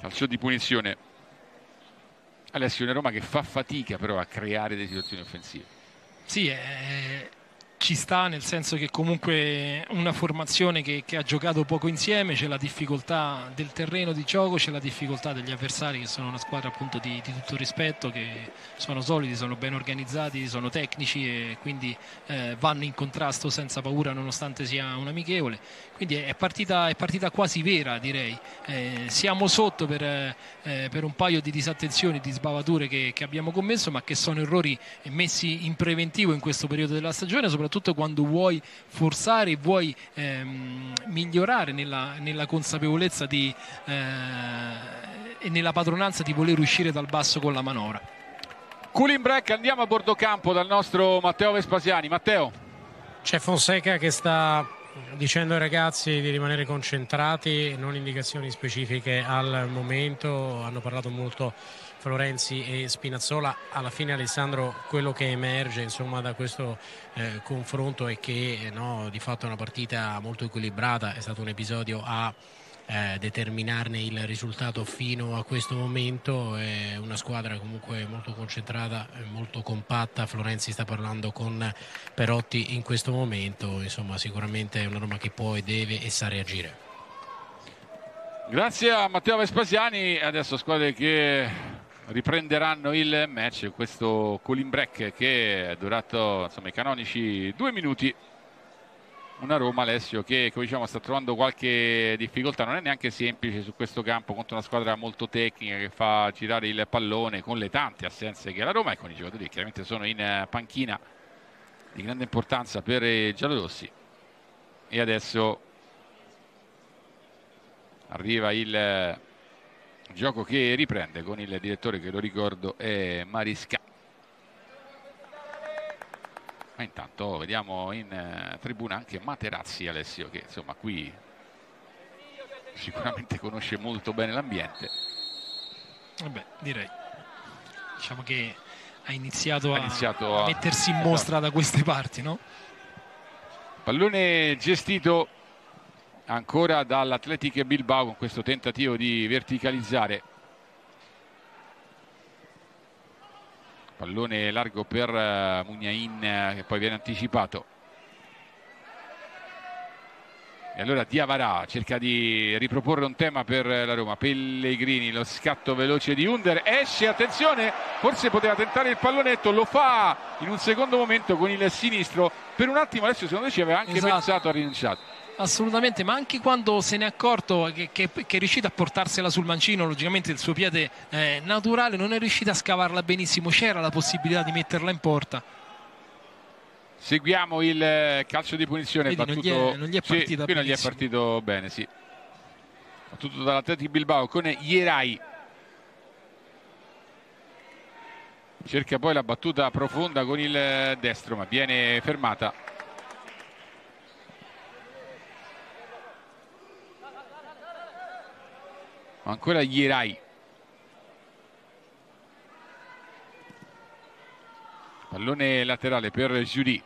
Calcio di punizione. Alessio Roma che fa fatica però a creare delle situazioni offensive. Sì, è, ci sta nel senso che comunque una formazione che, che, ha giocato poco insieme c'è la difficoltà del terreno di gioco c'è la difficoltà degli avversari che sono una squadra appunto di, di tutto rispetto che sono solidi, sono ben organizzati sono tecnici e quindi eh, vanno in contrasto senza paura nonostante sia un amichevole quindi è partita, è partita quasi vera direi eh, siamo sotto per, eh, per, un paio di disattenzioni di sbavature che, che abbiamo commesso ma che sono errori messi in preventivo in questo periodo della stagione soprattutto quando vuoi forzare e vuoi ehm, migliorare nella, nella consapevolezza di, eh, e nella padronanza di voler uscire dal basso con la manovra. Cooling break, andiamo a bordo campo dal nostro Matteo Vespasiani. Matteo. C'è Fonseca che sta dicendo ai ragazzi di rimanere concentrati, non indicazioni specifiche al momento, hanno parlato molto Florenzi e Spinazzola. Alla fine Alessandro quello che emerge insomma, da questo eh, confronto è che no, di fatto è una partita molto equilibrata, è stato un episodio a eh, determinarne il risultato fino a questo momento. È una squadra comunque molto concentrata, molto compatta. Florenzi sta parlando con Perotti in questo momento. Insomma, sicuramente è una Roma che può e deve e sa reagire. Grazie a Matteo Vespasiani. Adesso squadre che riprenderanno il match questo cooling break che è durato insomma i canonici due minuti una Roma Alessio che come diciamo sta trovando qualche difficoltà. Non è neanche semplice su questo campo contro una squadra molto tecnica che fa girare il pallone con le tante assenze che ha la Roma e con i giocatori che chiaramente sono in panchina di grande importanza per i giallorossi. E adesso arriva il gioco che riprende con il direttore che lo ricordo è Marisca ma intanto vediamo in eh, tribuna anche Materazzi Alessio che insomma qui sicuramente conosce molto bene l'ambiente Vabbè, direi diciamo che ha iniziato, ha a, iniziato a, mettersi in mostra esatto. da queste parti no? pallone gestito ancora dall'Atletic Bilbao con questo tentativo di verticalizzare pallone largo per uh, Mugnain uh, che poi viene anticipato. E allora Diavarà cerca di riproporre un tema per la Roma. Pellegrini, lo scatto veloce di Under esce, attenzione, forse poteva tentare il pallonetto lo fa in un secondo momento con il sinistro. Per un attimo adesso secondo me ci aveva anche esatto. pensato a rinunciare assolutamente, ma anche quando se ne è accorto che, che, che, è riuscito a portarsela sul mancino, logicamente il suo piede eh, naturale non è riuscito a scavarla benissimo, c'era la possibilità di metterla in porta. Seguiamo il eh, calcio di punizione Vedi, battuto non gli è, non gli è sì, qui non gli è partito bene, sì. Battuto dall'Atletico Bilbao con Ierai. Cerca poi la battuta profonda con il eh, destro, ma viene fermata ancora Ierai pallone laterale per Judy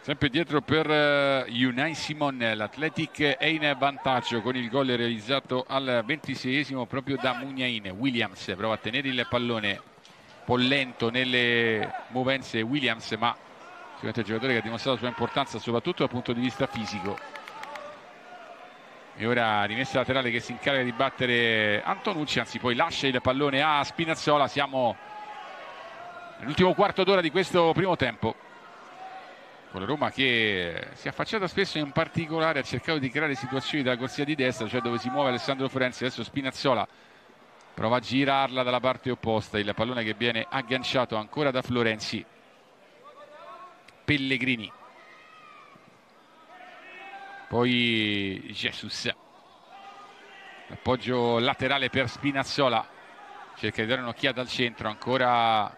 sempre dietro per uh, Unai Simon l'Atletic è in vantaggio con il gol realizzato al 26esimo proprio da Mugnain Williams prova a tenere il pallone po' lento nelle movenze Williams ma sicuramente un giocatore che ha dimostrato la sua importanza soprattutto dal punto di vista fisico e ora rimessa laterale che si incarica di battere Antonucci anzi poi lascia il pallone a Spinazzola. Siamo nell'ultimo quarto d'ora di questo primo tempo. Con la Roma che si è affacciata spesso in particolare ha cercato di creare situazioni dalla corsia di destra cioè dove si muove Alessandro Forenzi adesso Spinazzola prova a girarla dalla parte opposta. Il pallone che viene agganciato ancora da Florenzi. Pellegrini poi Jesus. Appoggio laterale per Spinazzola. Cerca di dare un'occhiata al centro ancora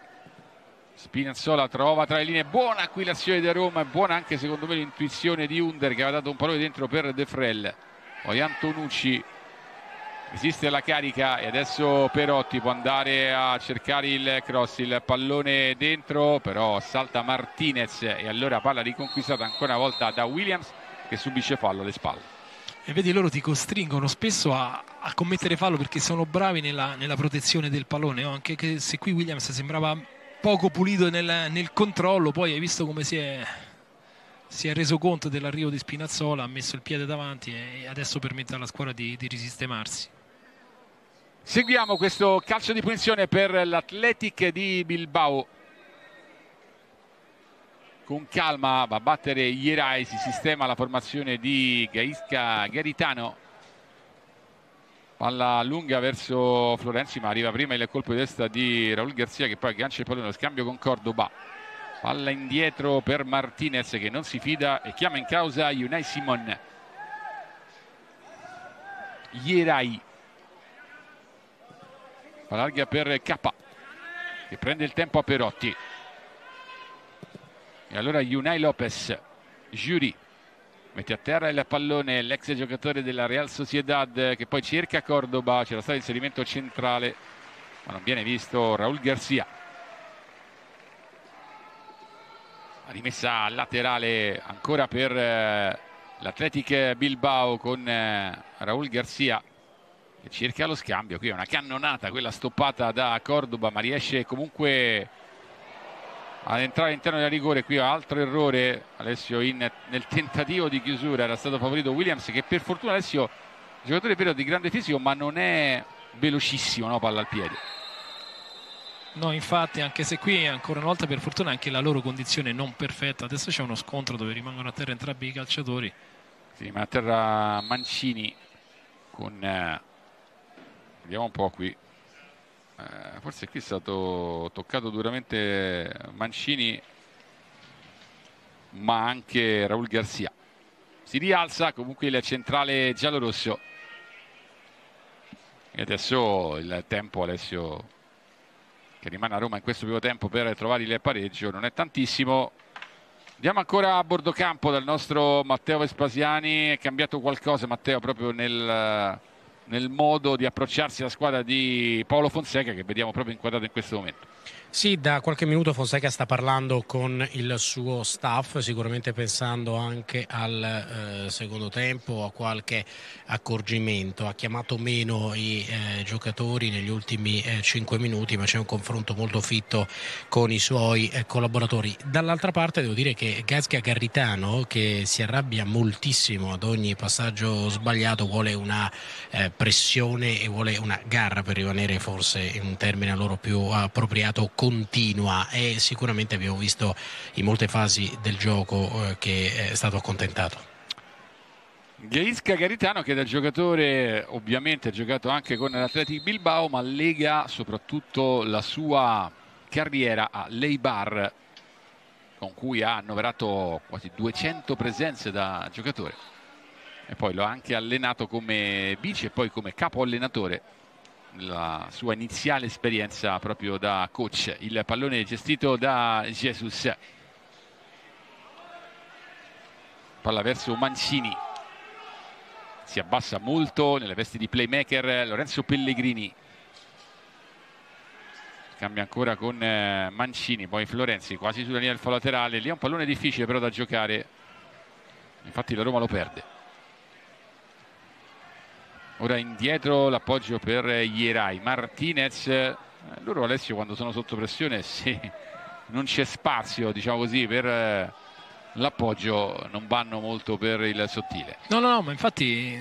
Spinazzola trova tra le linee. Buona qui l'azione di Roma e buona anche secondo me l'intuizione di Under che aveva dato un pallone dentro per De Frel. Poi Antonucci resiste la carica e adesso Perotti può andare a cercare il cross il pallone dentro però salta Martinez e allora palla riconquistata ancora una volta da Williams che subisce fallo alle spalle. E vedi, loro ti costringono spesso a, a commettere fallo perché sono bravi nella, nella protezione del pallone. No? Anche se qui Williams sembrava poco pulito nel, nel controllo, poi hai visto come si è, si è, reso conto dell'arrivo di Spinazzola, ha messo il piede davanti e adesso permette alla squadra di, di risistemarsi. Seguiamo questo calcio di punizione per l'Atletic di Bilbao con calma va a battere Ierai, si sistema la formazione di Gaisca Garitano. Palla lunga verso Florenzi ma arriva prima il colpo di testa di Raul Garzia che poi aggancia il pallone. Lo scambio con Cordoba. Palla indietro per Martinez che non si fida e chiama in causa Unai Simon. Ierai palla larga per K che prende il tempo a Perotti e allora Unai Lopez, Giuri, mette a terra il pallone l'ex giocatore della Real Sociedad che poi cerca Cordoba, c'era stato inserimento centrale ma non viene visto Raul Garcia. Rimessa laterale ancora per eh, l'Atletic Bilbao con eh, Raul Garcia che cerca lo scambio, qui è una cannonata quella stoppata da Cordoba ma riesce comunque ad entrare all'interno del rigore qui altro errore. Alessio in, nel tentativo di chiusura era stato favorito Williams che per fortuna Alessio giocatore però di grande fisico ma non è velocissimo no, palla al piede. No infatti anche se qui ancora una volta per fortuna anche la loro condizione non perfetta. Adesso c'è uno scontro dove rimangono a terra entrambi i calciatori. Sì ma a terra Mancini con eh, vediamo un po' qui eh, forse qui è stato toccato duramente Mancini ma anche Raul Garcia. Si rialza comunque il centrale giallorosso. E adesso il tempo Alessio che rimane a Roma in questo primo tempo per trovare il pareggio non è tantissimo. Andiamo ancora a bordo campo dal nostro Matteo Vespasiani. È cambiato qualcosa Matteo proprio nel nel modo di approcciarsi alla squadra di Paolo Fonseca che vediamo proprio inquadrato in questo momento. Sì, da qualche minuto Fonseca sta parlando con il suo staff, sicuramente pensando anche al eh, secondo tempo, a qualche accorgimento. Ha chiamato meno i eh, giocatori negli ultimi eh, 5 minuti, ma c'è un confronto molto fitto con i suoi eh, collaboratori. Dall'altra parte devo dire che Gasca Garritano, che si arrabbia moltissimo ad ogni passaggio sbagliato, vuole una eh, pressione e vuole una garra per rimanere forse in un termine a loro più appropriato continua e sicuramente abbiamo visto in molte fasi del gioco eh, che è stato accontentato. Gaisca Garitano che da giocatore ovviamente ha giocato anche con l'Atletic Bilbao ma lega soprattutto la sua carriera a Leibar con cui ha annoverato quasi 200 presenze da giocatore e poi lo ha anche allenato come vice e poi come capo allenatore la sua iniziale esperienza proprio da coach. Il pallone gestito da Jesus. Palla verso Mancini. Si abbassa molto nelle vesti di playmaker Lorenzo Pellegrini. Cambia ancora con eh, Mancini, poi Florenzi quasi sulla linea del fallo laterale. Lì è un pallone difficile però da giocare. Infatti la Roma lo perde. Ora indietro l'appoggio per Ierai. Martinez, eh, loro Alessio quando sono sotto pressione sì, non c'è spazio diciamo così per eh, l'appoggio non vanno molto per il sottile. No, no, no, ma infatti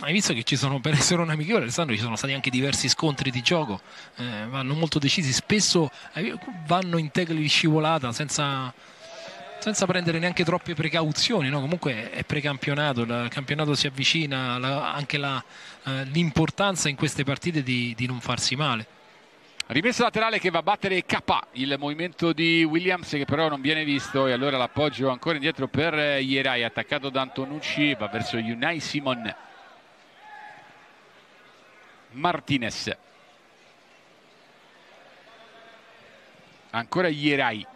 hai visto che ci sono per essere un amichevole Alessandro ci sono stati anche diversi scontri di gioco, eh, vanno molto decisi, spesso vanno in tegli di scivolata senza senza prendere neanche troppe precauzioni, no? comunque è precampionato, il campionato si avvicina, la, anche eh, l'importanza in queste partite di, di non farsi male. Rimessa laterale che va a battere K, il movimento di Williams che però non viene visto e allora l'appoggio ancora indietro per Ierai, attaccato da Antonucci, va verso Unai Simon. Martinez. Ancora Ierai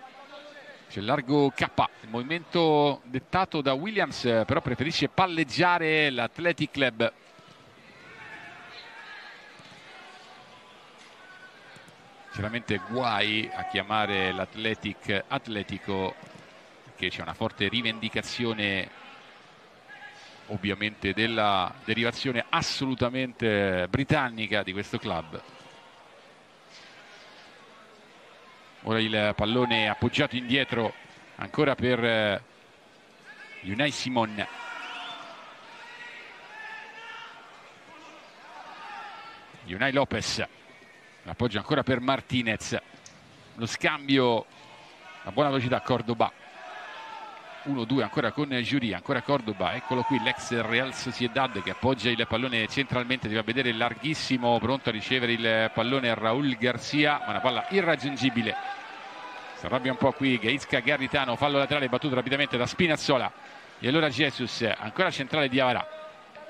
c'è largo K, il movimento dettato da Williams però preferisce palleggiare l'Athletic Club. Sinceramente guai a chiamare l'Athletic Atletico perché c'è una forte rivendicazione ovviamente della derivazione assolutamente britannica di questo club. Ora il pallone appoggiato indietro ancora per eh, Unai Simon. Unai Lopez l'appoggio ancora per Martinez. Lo scambio a buona velocità Cordoba. 1-2 ancora con Giuri, ancora Cordoba, eccolo qui l'ex Real Sociedad che appoggia il pallone centralmente, deve vedere larghissimo, pronto a ricevere il pallone a Raul Garcia, ma una palla irraggiungibile. Si arrabbia un po' qui Gaizka Garritano, fallo laterale battuto rapidamente da Spinazzola. E allora Jesus, ancora centrale di Avarà.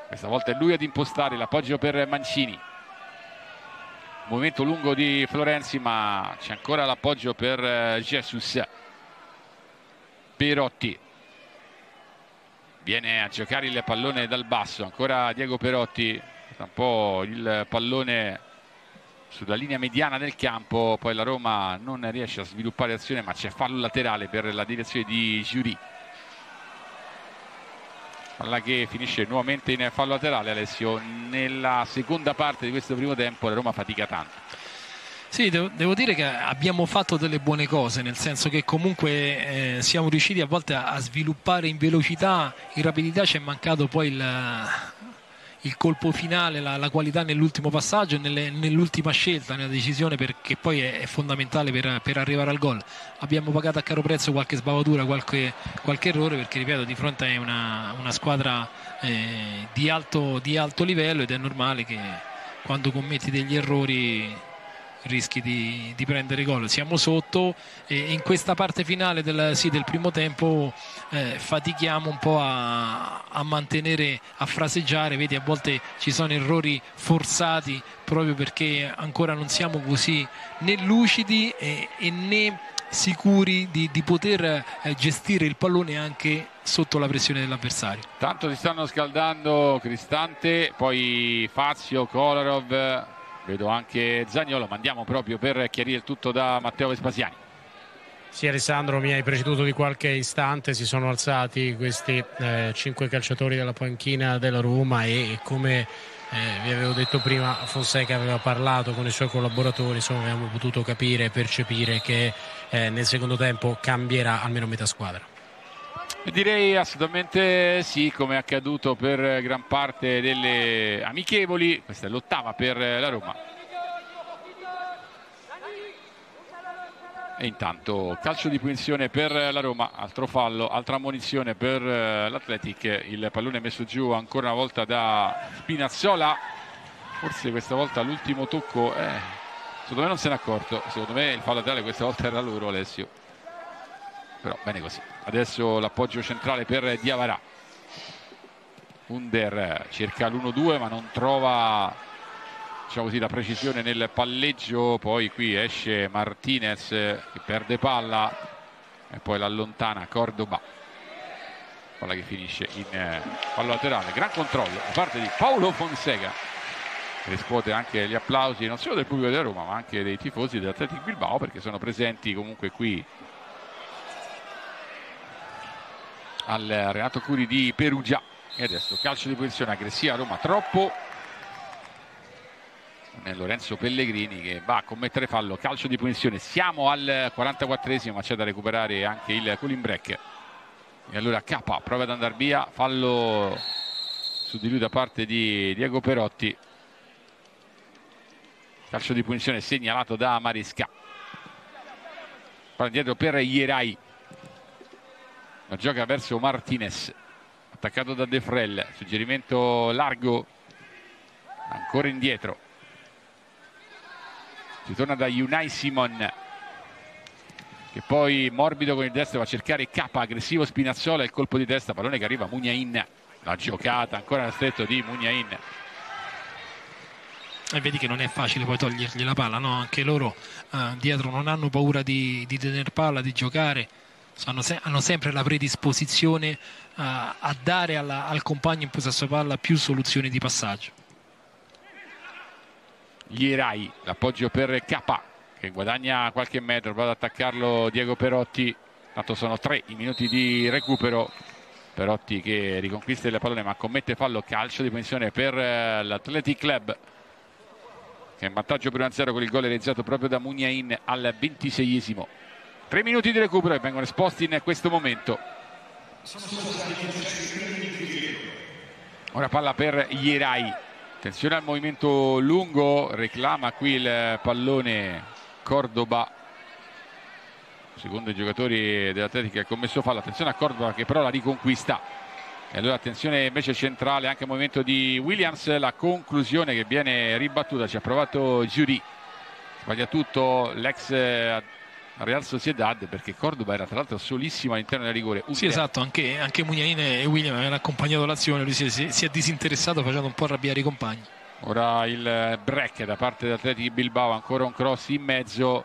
Questa volta è lui ad impostare l'appoggio per Mancini. Movimento lungo di Florenzi, ma c'è ancora l'appoggio per eh, Jesus. Perotti viene a giocare il pallone dal basso ancora Diego Perotti un po' il pallone sulla linea mediana del campo poi la Roma non riesce a sviluppare azione ma c'è fallo laterale per la direzione di Giuri. Palla che finisce nuovamente in fallo laterale Alessio. Nella seconda parte di questo primo tempo la Roma fatica tanto. Sì, devo, dire che abbiamo fatto delle buone cose, nel senso che comunque eh, siamo riusciti a volte a, a, sviluppare in velocità, in rapidità ci è mancato poi il, il colpo finale, la, la qualità nell'ultimo passaggio e nelle, nell'ultima scelta, nella decisione perché poi è, è fondamentale per, per, arrivare al gol. Abbiamo pagato a caro prezzo qualche sbavatura, qualche, qualche errore perché ripeto di fronte a una, una squadra eh, di, alto, di alto livello ed è normale che quando commetti degli errori rischi di, di prendere gol. Siamo sotto e in questa parte finale del, sì, del primo tempo eh, fatichiamo un po' a, a, mantenere, a fraseggiare, vedi a volte ci sono errori forzati proprio perché ancora non siamo così né lucidi e, e né sicuri di, di poter eh, gestire il pallone anche sotto la pressione dell'avversario. Tanto si stanno scaldando Cristante, poi Fazio, Kolarov, vedo anche Zagnolo, ma andiamo proprio per chiarire il tutto da Matteo Vespasiani. Sì Alessandro mi hai preceduto di qualche istante, si sono alzati questi eh, cinque calciatori della panchina della Roma e come eh, vi avevo detto prima Fonseca aveva parlato con i suoi collaboratori, insomma abbiamo potuto capire e percepire che eh, nel secondo tempo cambierà almeno metà squadra. Direi assolutamente sì, come è accaduto per gran parte delle amichevoli, questa è l'ottava per la Roma. E intanto calcio di punizione per la Roma, altro fallo, altra ammonizione per l'Atletic, il pallone messo giù ancora una volta da Spinazzola, forse questa volta l'ultimo tocco, eh, secondo me non se n'è accorto, secondo me il fallo laterale questa volta era loro Alessio però bene così. Adesso l'appoggio centrale per Diavarà Under cerca l'1-2 ma non trova diciamo così, la precisione nel palleggio. Poi qui esce Martinez che perde palla e poi l'allontana Cordoba. Palla che finisce in eh, pallo laterale. Gran controllo da parte di Paolo Fonseca. Riscuote anche gli applausi non solo del pubblico della Roma ma anche dei tifosi dell'Atletic Bilbao perché sono presenti comunque qui al Renato Curi di Perugia. E adesso calcio di posizione aggressiva Roma troppo. Lorenzo Pellegrini che va a commettere fallo calcio di punizione siamo al 44esimo ma c'è da recuperare anche il cooling break. E allora K prova ad andare via fallo su di lui da parte di Diego Perotti. Calcio di punizione segnalato da Marisca palla indietro per Ierai la gioca verso Martinez attaccato da De Frel suggerimento largo ancora indietro. Si torna da Unai Simon che poi morbido con il destro va a cercare K aggressivo Spinazzola il colpo di testa pallone che arriva Mugnain la giocata ancora nel stretto di Mugnain e vedi che non è facile poi togliergli la palla no? anche loro uh, dietro non hanno paura di, di tenere palla di giocare se hanno sempre la predisposizione uh, a dare alla, al compagno in possesso palla più soluzioni di passaggio. Ierai, l'appoggio per K che guadagna qualche metro, va ad attaccarlo Diego Perotti, tanto sono tre i minuti di recupero. Perotti che riconquista il pallone ma commette fallo calcio di pensione per uh, l'Athletic Club che è in vantaggio per 1-0 con il gol realizzato proprio da Mugnain al 26esimo. Tre minuti di recupero e vengono esposti in questo momento. Ora palla per Ierai. Attenzione al movimento lungo, reclama qui il pallone Cordoba. Secondo i giocatori dell'Atletica che ha commesso fallo. Attenzione a Cordoba che però la riconquista. E allora attenzione invece centrale anche al movimento di Williams, la conclusione che viene ribattuta, ci ha provato Giuri. Sbaglia tutto l'ex Real Sociedad perché Cordoba era tra l'altro solissimo all'interno del rigore. Sì, esatto, anche, anche Mugnain e William avevano accompagnato l'azione, lui si è, si è, disinteressato facendo un po' arrabbiare i compagni. Ora il break da parte dell'Atletico Bilbao, ancora un cross in mezzo,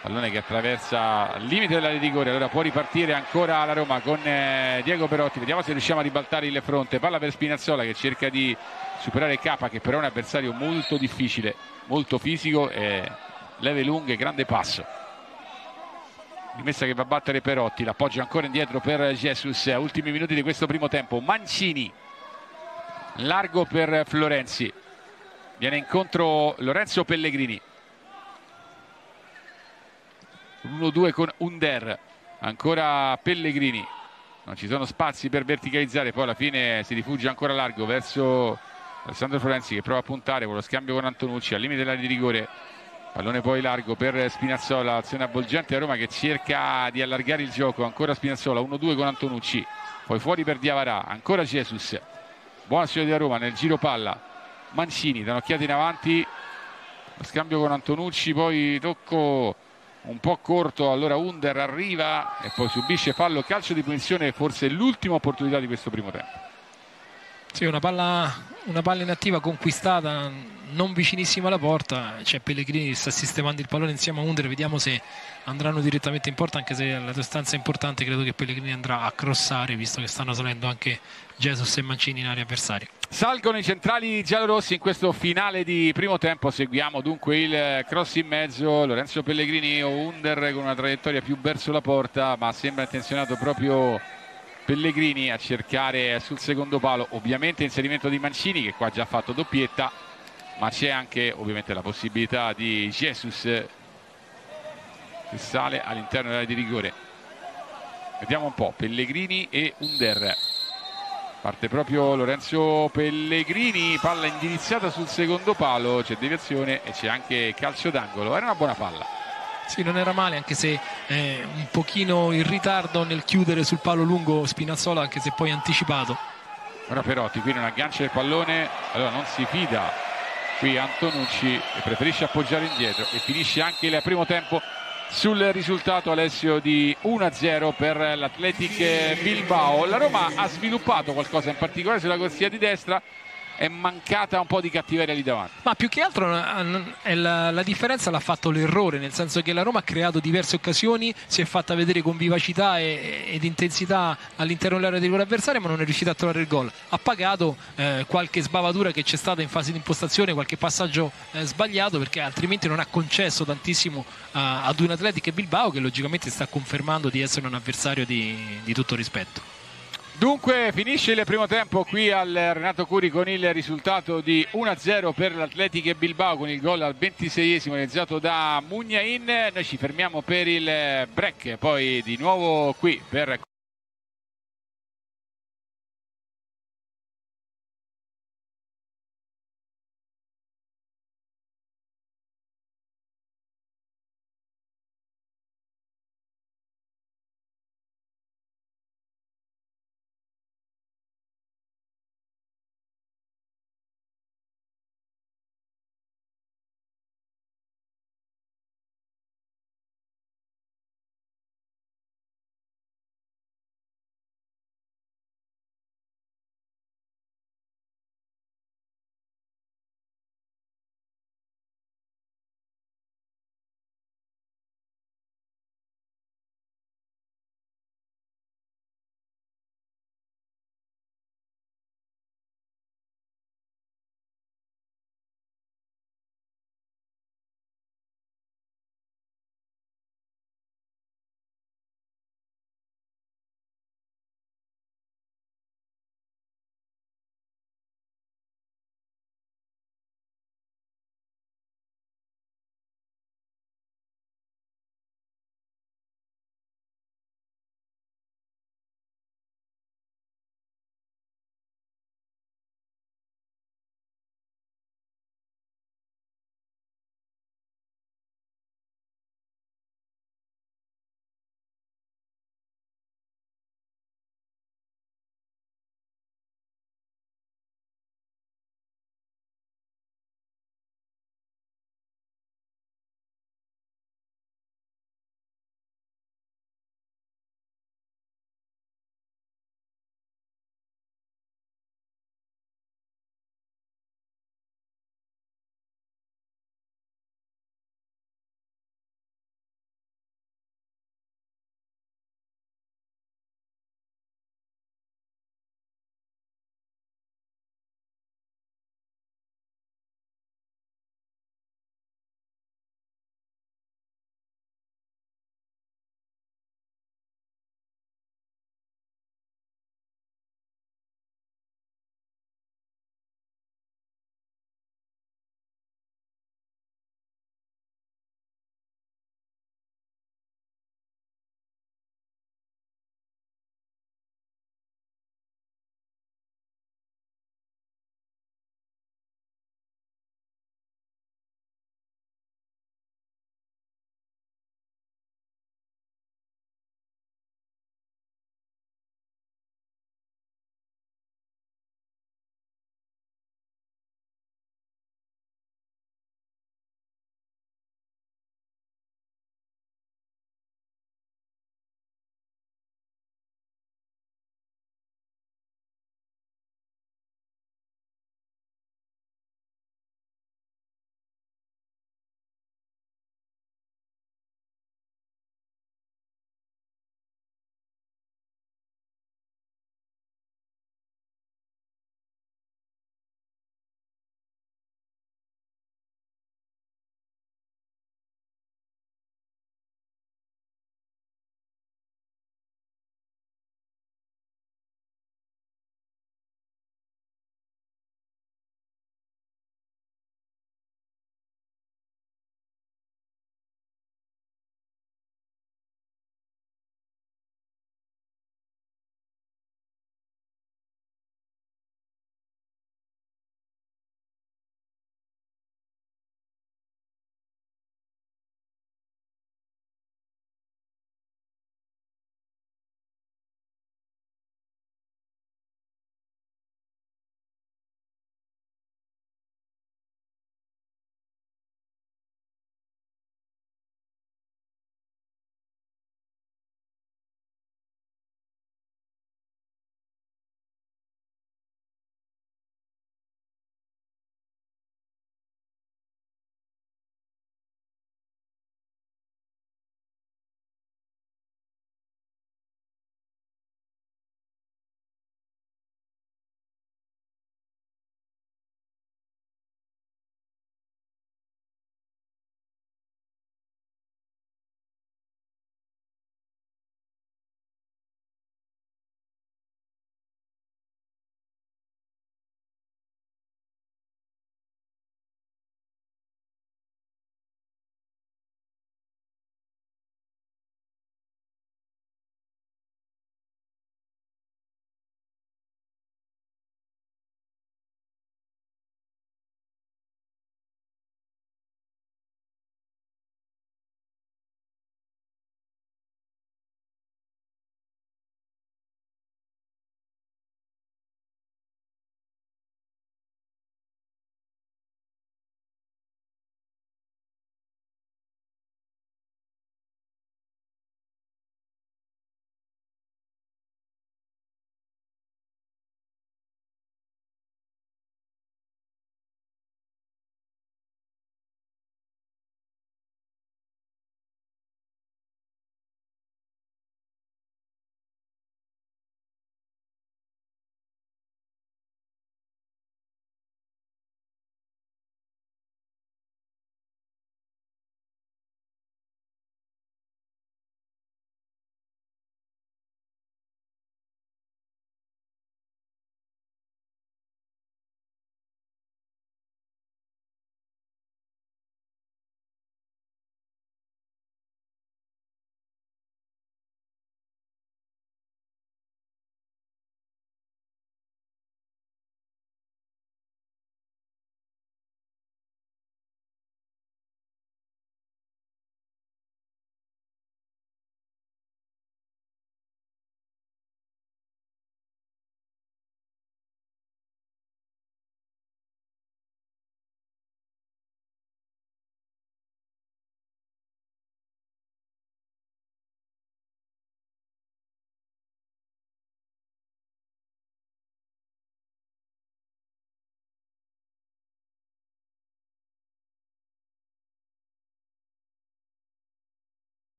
pallone che attraversa il limite della rigore, allora può ripartire ancora la Roma con eh, Diego Perotti, vediamo se riusciamo a ribaltare il fronte, palla per Spinazzola che cerca di superare K che però è un avversario molto difficile, molto fisico e leve lunghe, grande passo rimessa che va a battere Perotti l'appoggio ancora indietro per Jesus. Ultimi minuti di questo primo tempo Mancini largo per Florenzi. Viene incontro Lorenzo Pellegrini. 1-2 con Under ancora Pellegrini. Non ci sono spazi per verticalizzare poi alla fine si rifugia ancora largo verso Alessandro Florenzi che prova a puntare con lo scambio con Antonucci al limite dell'area di rigore pallone poi largo per Spinazzola azione avvolgente a Roma che cerca di allargare il gioco. Ancora Spinazzola 1-2 con Antonucci. Poi fuori per Diavarà ancora Jesus. Buona azione di Roma nel giro palla. Mancini da un'occhiata in avanti. Scambio con Antonucci poi tocco un po' corto. Allora Under arriva e poi subisce fallo calcio di punizione forse l'ultima opportunità di questo primo tempo. Sì, una palla, una palla inattiva conquistata non vicinissima alla porta c'è Pellegrini che sta sistemando il pallone insieme a Under vediamo se andranno direttamente in porta anche se la distanza è importante credo che Pellegrini andrà a crossare visto che stanno salendo anche Jesus e Mancini in area avversaria. Salgono i centrali giallorossi in questo finale di primo tempo, seguiamo dunque il cross in mezzo, Lorenzo Pellegrini o Under con una traiettoria più verso la porta, ma sembra intenzionato proprio Pellegrini a cercare sul secondo palo, ovviamente inserimento di Mancini che qua ha già fatto doppietta, ma c'è anche ovviamente la possibilità di Jesus che sale all'interno dell'area di rigore. Vediamo un po', Pellegrini e Under parte proprio Lorenzo Pellegrini palla indirizzata sul secondo palo c'è deviazione e c'è anche calcio d'angolo era una buona palla sì, non era male, anche se eh, un pochino in ritardo nel chiudere sul palo lungo Spinazzola, anche se poi anticipato. Ora Perotti qui non aggancia il pallone, allora non si fida qui Antonucci preferisce appoggiare indietro e finisce anche il primo tempo sul risultato Alessio di 1-0 per l'Atletic Bilbao. La Roma ha sviluppato qualcosa in particolare sulla corsia di destra è mancata un po' di cattiveria lì davanti. Ma più che altro la, la, differenza l'ha fatto l'errore, nel senso che la Roma ha creato diverse occasioni, si è fatta vedere con vivacità e, ed intensità all'interno dell'area di rigore avversaria, ma non è riuscita a trovare il gol. Ha pagato eh, qualche sbavatura che c'è stata in fase di impostazione, qualche passaggio eh, sbagliato, perché altrimenti non ha concesso tantissimo ad un Atletic Bilbao che logicamente sta confermando di essere un avversario di, di tutto rispetto. Dunque finisce il primo tempo qui al Renato Curi con il risultato di 1-0 per l'Atletico Bilbao con il gol al 26esimo realizzato da Mugnain. Noi ci fermiamo per il break, poi di nuovo qui per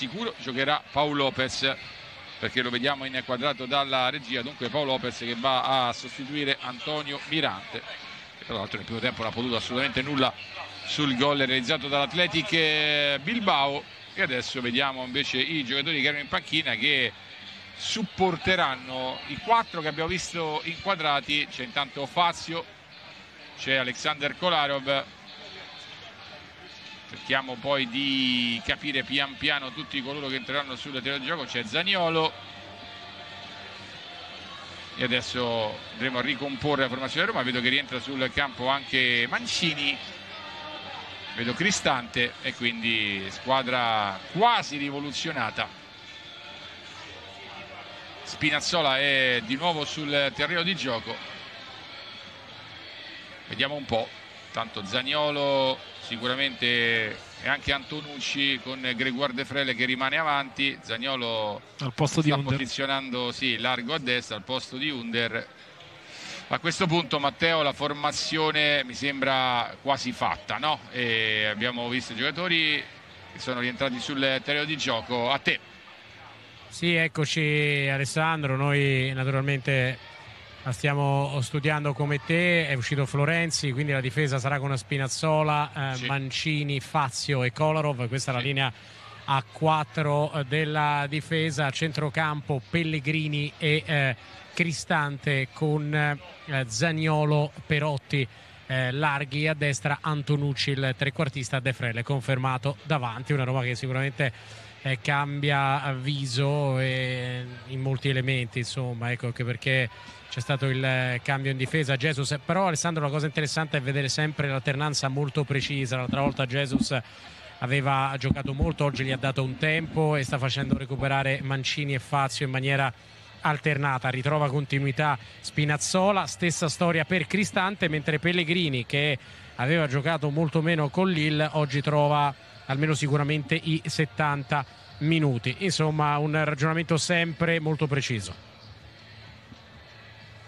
sicuro giocherà Paolo Lopez perché lo vediamo inquadrato dalla regia. Dunque Paolo Lopez che va a sostituire Antonio Mirante che tra l'altro nel primo tempo non ha potuto assolutamente nulla sul gol realizzato dall'Atletic Bilbao. E adesso vediamo invece i giocatori che erano in panchina che supporteranno i quattro che abbiamo visto inquadrati. C'è intanto Fazio c'è Alexander Kolarov cerchiamo poi di capire pian piano tutti coloro che entreranno sul terreno di gioco. C'è Zaniolo. E adesso andremo a ricomporre la formazione di Roma. Vedo che rientra sul campo anche Mancini. Vedo Cristante e quindi squadra quasi rivoluzionata. Spinazzola è di nuovo sul terreno di gioco. Vediamo un po' tanto Zagnolo sicuramente e anche Antonucci con Gregoire De Frele che rimane avanti. Zagnolo al posto sta posizionando sì, largo a destra al posto di Under. A questo punto Matteo la formazione mi sembra quasi fatta no? E abbiamo visto i giocatori che sono rientrati sul terreno di gioco. A te. Sì eccoci Alessandro. Noi naturalmente la stiamo studiando come te, è uscito Florenzi, quindi la difesa sarà con Spinazzola, eh, sì. Mancini, Fazio e Kolarov, questa è la linea a 4 della difesa, centrocampo Pellegrini e eh, Cristante con eh, Zagnolo, Perotti. Eh, larghi a destra Antonucci il trequartista De Frele confermato davanti una Roma che sicuramente eh, cambia viso in molti elementi insomma ecco anche perché c'è stato il eh, cambio in difesa Jesus. Però Alessandro la cosa interessante è vedere sempre l'alternanza molto precisa. L'altra volta Jesus aveva giocato molto oggi gli ha dato un tempo e sta facendo recuperare Mancini e Fazio in maniera alternata. Ritrova continuità Spinazzola. Stessa storia per Cristante mentre Pellegrini che aveva giocato molto meno con Lille oggi trova almeno sicuramente i 70 minuti. Insomma un ragionamento sempre molto preciso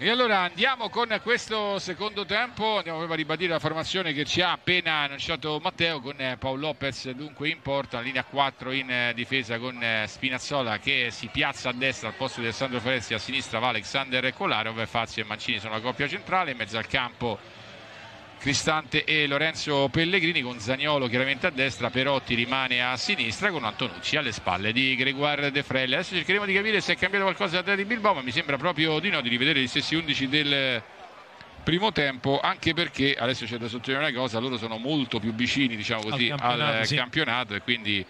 e allora andiamo con questo secondo tempo, andiamo a ribadire la formazione che ci ha appena annunciato Matteo con Paolo Lopez dunque in porta, linea 4 in difesa con Spinazzola che si piazza a destra al posto di Alessandro Ferezzi, a sinistra va Alexander Kolarov, Fazio e Mancini sono la coppia centrale, in mezzo al campo Cristante e Lorenzo Pellegrini con Zagnolo chiaramente a destra, Perotti rimane a sinistra con Antonucci alle spalle di Gregoire De Frelle. Adesso cercheremo di capire se è cambiato qualcosa da di Bilbao, ma mi sembra proprio di no, di rivedere gli stessi 11 del primo tempo, anche perché adesso c'è da sottolineare una cosa, loro sono molto più vicini diciamo così, al campionato, al sì. campionato e quindi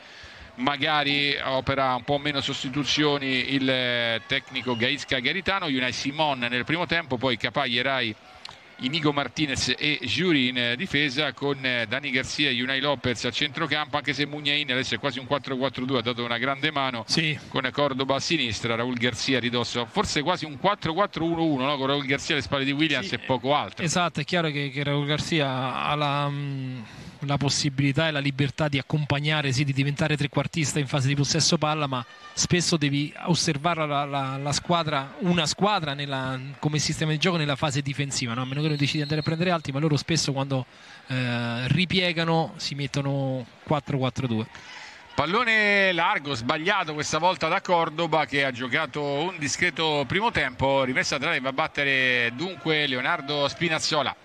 magari opera un po' meno sostituzioni il tecnico Gaisca Garitano, Unai Simon nel primo tempo, poi Capaglierai Inigo Martinez e Giuri in eh, difesa con eh, Dani Garcia e Unai Lopez a centrocampo anche se Mugnain adesso è quasi un 4-4-2 ha dato una grande mano sì. con Cordoba a sinistra Raul Garcia a ridosso forse quasi un 4-4-1-1 no? con Raul Garcia alle spalle di Williams sì, e poco altro esatto è chiaro che, che Raul Garcia ha la mh la possibilità e la libertà di accompagnare, sì, di diventare trequartista in fase di possesso palla, ma spesso devi osservare la, la, la squadra, una squadra nella, come sistema di gioco nella fase difensiva, no? a meno che non decidi di andare a prendere alti, ma loro spesso quando eh, ripiegano si mettono 4-4-2. Pallone largo, sbagliato questa volta da Cordoba che ha giocato un discreto primo tempo, rimessa a drive a battere dunque Leonardo Spinazzola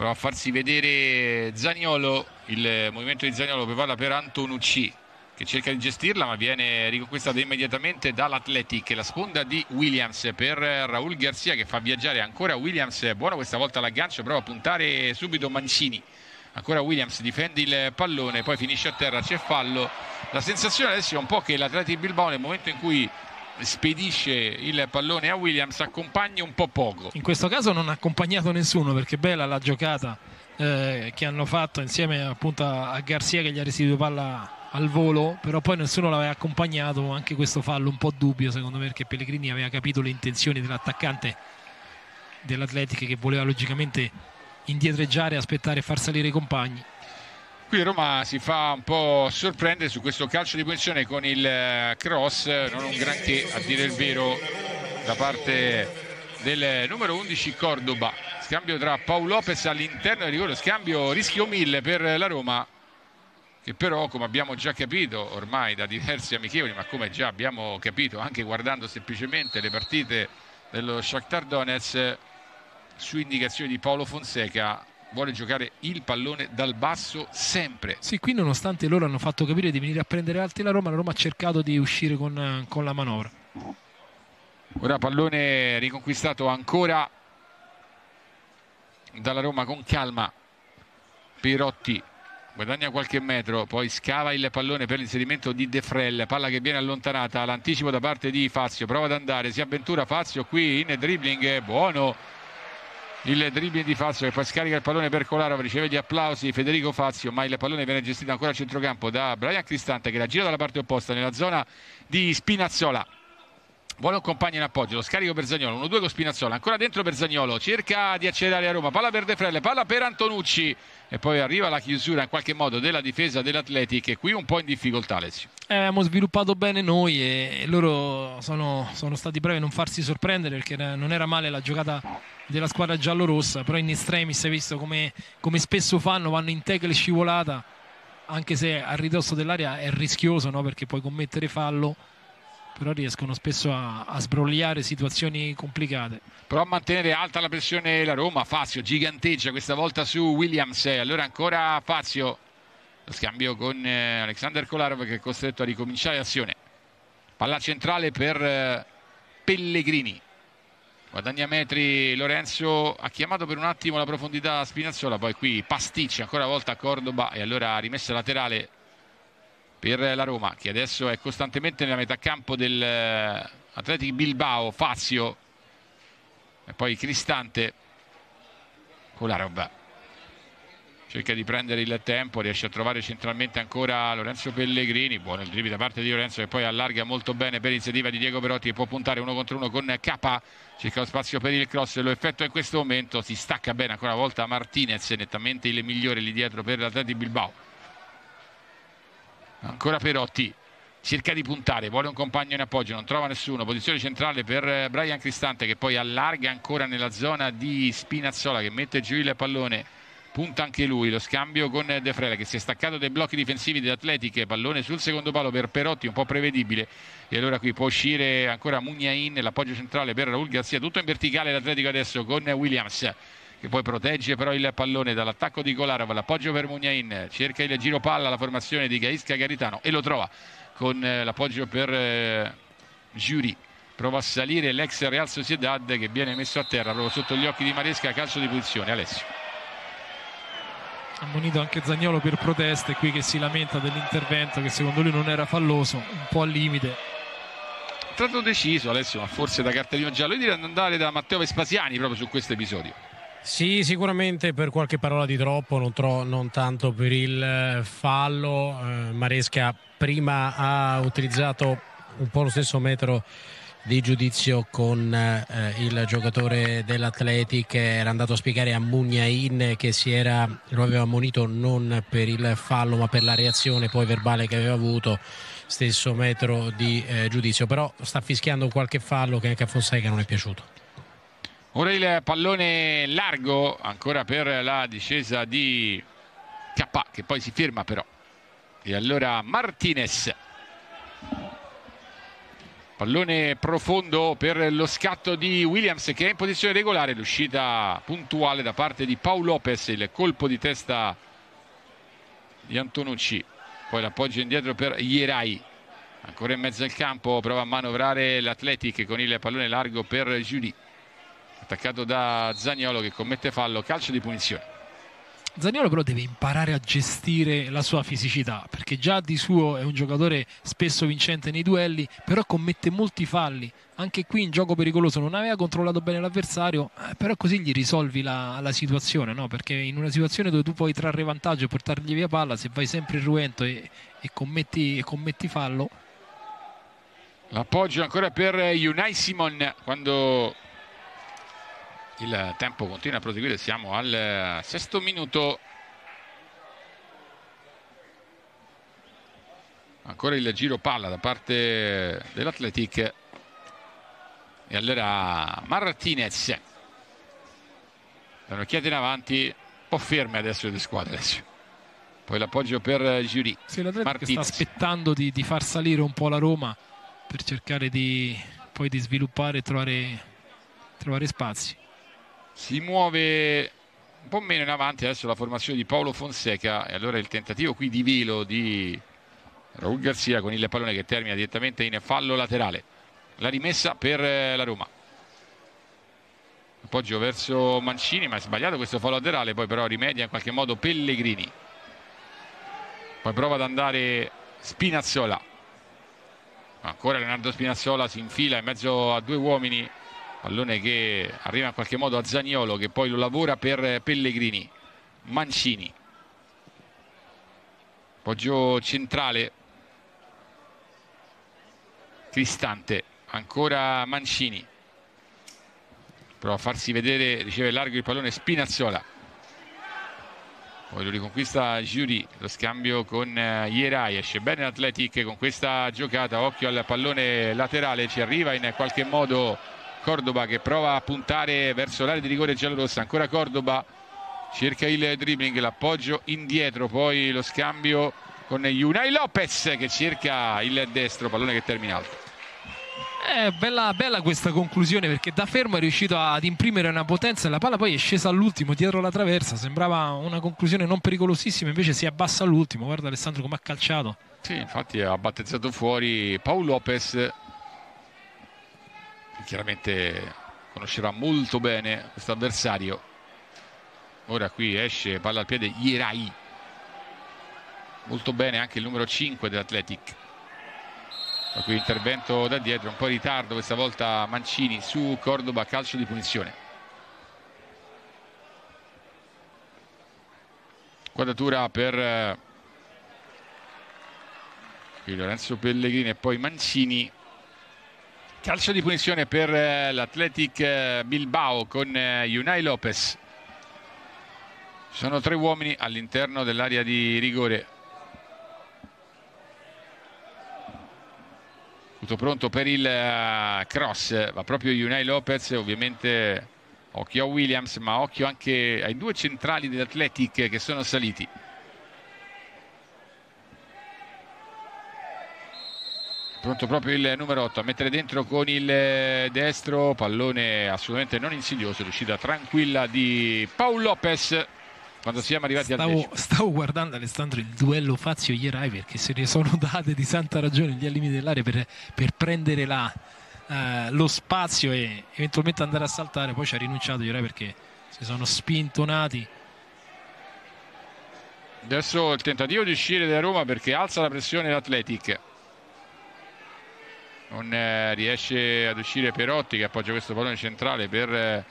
prova a farsi vedere Zaniolo il movimento di Zaniolo per per Antonucci che cerca di gestirla ma viene riconquistata immediatamente dall'Atletic la sponda di Williams per Raul Garcia che fa viaggiare ancora Williams. Buono questa volta l'aggancio prova a puntare subito Mancini. Ancora Williams difende il pallone poi finisce a terra c'è fallo. La sensazione adesso è un po' che l'Atletic Bilbao nel momento in cui spedisce il pallone a Williams accompagna un po' poco. In questo caso non ha accompagnato nessuno perché bella la giocata eh, che hanno fatto insieme appunto a Garzia che gli ha restituito palla al volo però poi nessuno l'aveva accompagnato anche questo fallo un po' dubbio secondo me perché Pellegrini aveva capito le intenzioni dell'attaccante dell'Atletic che voleva logicamente indietreggiare aspettare e far salire i compagni Qui Roma si fa un po' sorprendere su questo calcio di posizione con il eh, cross, non un granché a dire il vero da parte del numero 11 Cordoba. Scambio tra Paolo Lopez all'interno del rigore, scambio rischio 1000 per la Roma. che però come abbiamo già capito ormai da diversi amichevoli ma come già abbiamo capito anche guardando semplicemente le partite dello Shakhtar Donetsk su indicazione di Paolo Fonseca vuole giocare il pallone dal basso sempre. Sì, qui nonostante loro hanno fatto capire di venire a prendere alti la Roma, la Roma ha cercato di uscire con, con la manovra. Ora pallone riconquistato ancora dalla Roma con calma. Pirotti guadagna qualche metro, poi scava il pallone per l'inserimento di De Frel, palla che viene allontanata, l'anticipo da parte di Fazio, prova ad andare, si avventura Fazio qui in dribbling, buono il dribbling di Fazio che poi scarica il pallone per Kolarov riceve gli applausi Federico Fazio ma il pallone viene gestito ancora a centrocampo da Brian Cristante che la gira dalla parte opposta nella zona di Spinazzola. Vuole un compagno in appoggio, lo scarico per Zagnolo 1-2 con Spinazzola, ancora dentro per Zagnolo cerca di accelerare a Roma, palla per De Frelle palla per Antonucci e poi arriva la chiusura in qualche modo della difesa dell'Atletic e qui un po' in difficoltà Alessio abbiamo sviluppato bene noi e loro sono, sono stati bravi a non farsi sorprendere perché non era male la giocata della squadra giallorossa però in estremis hai visto come, come spesso fanno, vanno in tackle scivolata anche se a ridosso dell'area è rischioso no? perché puoi commettere fallo però riescono spesso a, a sbrogliare situazioni complicate. Però a mantenere alta la pressione la Roma, Fazio giganteggia questa volta su Williams, allora ancora Fazio, scambio con eh, Alexander Kolarov che è costretto a ricominciare l'azione. Palla centrale per eh, Pellegrini, guadagna metri Lorenzo ha chiamato per un attimo la profondità Spinazzola poi qui pasticcia ancora una volta a Cordoba e allora rimessa laterale per la Roma che adesso è costantemente nella metà campo dell'Atletic Bilbao, Fazio e poi Cristante. Con la roba cerca di prendere il tempo, riesce a trovare centralmente ancora Lorenzo Pellegrini, buono il dribbling da parte di Lorenzo che poi allarga molto bene per iniziativa di Diego Perotti che può puntare uno contro uno con K, cerca lo spazio per il cross, lo effettua in questo momento, si stacca bene ancora una volta Martinez, nettamente il migliore lì dietro per l'Atletic Bilbao. Ancora Perotti cerca di puntare, vuole un compagno in appoggio, non trova nessuno, posizione centrale per eh, Brian Cristante che poi allarga ancora nella zona di Spinazzola che mette giù il pallone, punta anche lui, lo scambio con De Frela che si è staccato dai blocchi difensivi dell'Atletiche, pallone sul secondo palo per Perotti, un po' prevedibile e allora qui può uscire ancora Mugnain, l'appoggio centrale per Raul Garzia, tutto in verticale l'Atletico adesso con Williams che poi protegge però il pallone dall'attacco di Kolarov, l'appoggio per Mugnain, cerca il giro palla la formazione di Gaisca Garitano e lo trova con eh, l'appoggio per eh, Giuri. Prova a salire l'ex Real Sociedad che viene messo a terra proprio sotto gli occhi di Maresca, calcio di posizione. Alessio. Ammonito anche Zagnolo per proteste, qui che si lamenta dell'intervento che secondo lui non era falloso, un po' al limite. Tratto deciso Alessio, ma forse da cartellino giallo. Io direi di andare da Matteo Vespasiani proprio su questo episodio. Sì, sicuramente per qualche parola di troppo, non, tro- non tanto per il eh, fallo. Eh, Maresca prima ha utilizzato un po' lo stesso metro di giudizio con eh, il giocatore dell'Atletic era andato a spiegare a Mugnain che si era, lo aveva ammonito non per il fallo ma per la reazione poi verbale che aveva avuto stesso metro di eh, giudizio però sta fischiando qualche fallo che anche a Fonseca non è piaciuto Ora il pallone largo ancora per la discesa di K che poi si ferma però. E allora Martinez. Pallone profondo per lo scatto di Williams che è in posizione regolare, l'uscita puntuale da parte di Paolo Lopez, il colpo di testa di Antonucci, poi l'appoggio indietro per Ierai, ancora in mezzo al campo, prova a manovrare l'Atletic con il pallone largo per Giulie attaccato da Zagnolo che commette fallo, calcio di punizione. Zagnolo però deve imparare a gestire la sua fisicità perché già di suo è un giocatore spesso vincente nei duelli però commette molti falli anche qui in gioco pericoloso non aveva controllato bene l'avversario eh, però così gli risolvi la, la situazione no? perché in una situazione dove tu puoi trarre vantaggio e portargli via palla se vai sempre irruento e, e, commetti, e commetti fallo l'appoggio ancora per Unai Simon quando il tempo continua a proseguire siamo al eh, sesto minuto. Ancora il giro palla da parte dell'Atletic e allora Martinez. Un'occhiata in avanti un po' ferme adesso le squadre adesso. poi l'appoggio per Giuri. Sì, l'Atletico sta aspettando di, di, far salire un po' la Roma per cercare di, poi di sviluppare e trovare, trovare spazi si muove un po' meno in avanti adesso la formazione di Paolo Fonseca e allora il tentativo qui di velo di Raul Garzia con il pallone che termina direttamente in fallo laterale. La rimessa per eh, la Roma. Appoggio verso Mancini ma è sbagliato questo fallo laterale poi però rimedia in qualche modo Pellegrini. Poi prova ad andare Spinazzola. Ancora Leonardo Spinazzola si infila in mezzo a due uomini pallone che arriva in qualche modo a Zagnolo che poi lo lavora per Pellegrini. Mancini. Appoggio centrale. Cristante. Ancora Mancini. Prova a farsi vedere riceve largo il pallone Spinazzola. Poi lo riconquista Giuri lo scambio con eh, Ierai esce bene l'Atletic con questa giocata occhio al pallone laterale ci arriva in qualche modo Cordoba che prova a puntare verso l'area di rigore giallorossa. Ancora Cordoba cerca il dribbling l'appoggio indietro poi lo scambio con Unai Lopez che cerca il destro pallone che termina alto. È bella, bella, questa conclusione perché da fermo è riuscito ad imprimere una potenza e la palla poi è scesa all'ultimo dietro la traversa sembrava una conclusione non pericolosissima invece si abbassa all'ultimo. Guarda Alessandro come ha calciato. Sì infatti ha battezzato fuori Paul Lopez chiaramente conoscerà molto bene questo avversario. Ora qui esce palla al piede Ierai molto bene anche il numero 5 dell'Atletic qui intervento da dietro un po' in ritardo questa volta Mancini su Cordoba calcio di punizione. Quadratura per eh, qui Lorenzo Pellegrini e poi Mancini Calcio di punizione per eh, l'Athletic eh, Bilbao con eh, Unai Lopez. Sono tre uomini all'interno dell'area di rigore. Tutto pronto per il cross, va proprio Unai Lopez, ovviamente occhio a Williams, ma occhio anche ai due centrali dell'Athletic che sono saliti. Pronto proprio il numero 8 a mettere dentro con il destro pallone assolutamente non insidioso riuscita tranquilla di Paul Lopez quando siamo arrivati stavo, al decimo. stavo guardando Alessandro il duello Fazio-Ierai perché se ne sono date di santa ragione gli limiti dell'area per, per, prendere la, uh, lo spazio e eventualmente andare a saltare. Poi ci ha rinunciato Ierai perché si sono spintonati. Adesso il tentativo di uscire da Roma perché alza la pressione l'Atletic non eh, riesce ad uscire Perotti che appoggia questo pallone centrale per eh,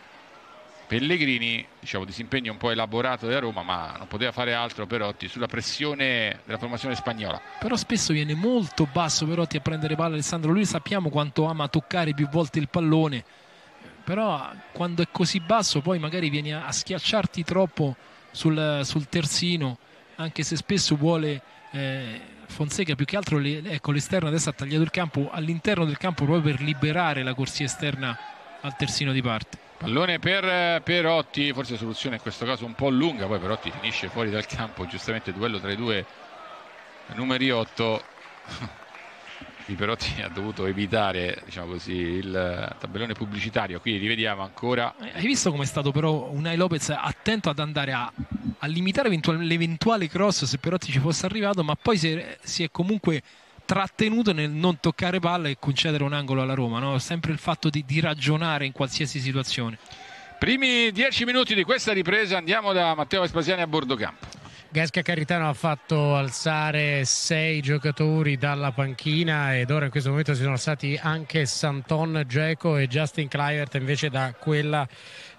Pellegrini. Diciamo disimpegno un po' elaborato da Roma ma non poteva fare altro Perotti sulla pressione della formazione spagnola. Però spesso viene molto basso Perotti a prendere palla Alessandro. Lui sappiamo quanto ama toccare più volte il pallone però quando è così basso poi magari vieni a, schiacciarti troppo sul, sul terzino anche se spesso vuole eh, Fonseca più che altro le, ecco, l'esterno adesso ha tagliato il campo all'interno del campo proprio per liberare la corsia esterna al terzino di parte. Pallone per Perotti, forse soluzione in questo caso un po' lunga, poi Perotti finisce fuori dal campo, giustamente duello tra i due numeri 8. Perotti ha dovuto evitare diciamo così, il tabellone pubblicitario. Qui rivediamo ancora. Hai visto come è stato però Unai Lopez attento ad andare a a limitare l'eventuale cross se Perotti ci fosse arrivato, ma poi si è, si è, comunque trattenuto nel non toccare palla e concedere un angolo alla Roma. No? Sempre il fatto di, di ragionare in qualsiasi situazione. Primi dieci minuti di questa ripresa andiamo da Matteo Vespasiani a bordo campo. Gasca Caritano ha fatto alzare sei giocatori dalla panchina ed ora in questo momento si sono alzati anche Santon Geco e Justin Clivert. Invece da quella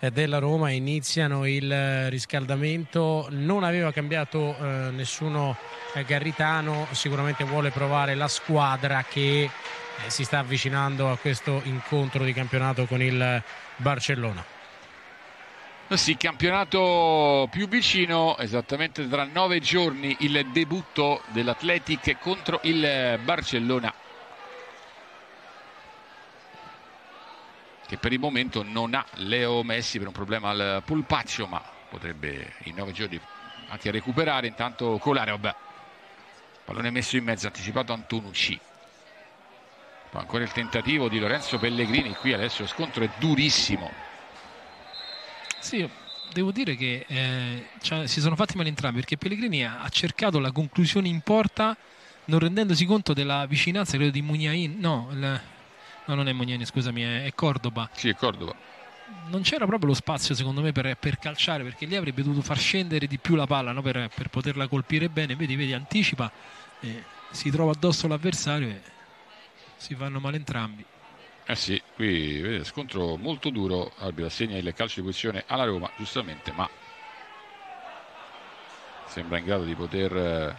eh, della Roma iniziano il eh, riscaldamento. Non aveva cambiato eh, nessuno eh, Garritano. Sicuramente vuole provare la squadra che eh, si sta avvicinando a questo incontro di campionato con il Barcellona sì, campionato più vicino, esattamente tra nove giorni il debutto dell'Atletic contro il Barcellona. Che per il momento non ha Leo Messi per un problema al polpaccio, ma potrebbe in nove giorni anche recuperare. Intanto Colare vabbè pallone messo in mezzo anticipato Antonucci. Poi ancora il tentativo di Lorenzo Pellegrini qui adesso lo scontro è durissimo sì devo dire che eh, cioè, si sono fatti male entrambi perché Pellegrini ha, cercato la conclusione in porta non rendendosi conto della vicinanza credo di Mugnain no, il, no non è Mugnain scusami è, è Cordoba. Sì è Cordoba. Non c'era proprio lo spazio secondo me per, per, calciare perché lì avrebbe dovuto far scendere di più la palla no? per, per, poterla colpire bene. Vedi, vedi anticipa eh, si trova addosso l'avversario e si fanno male entrambi eh sì, qui vedete, scontro molto duro, arbitro assegna il calcio di posizione alla Roma, giustamente, ma sembra in grado di poter eh,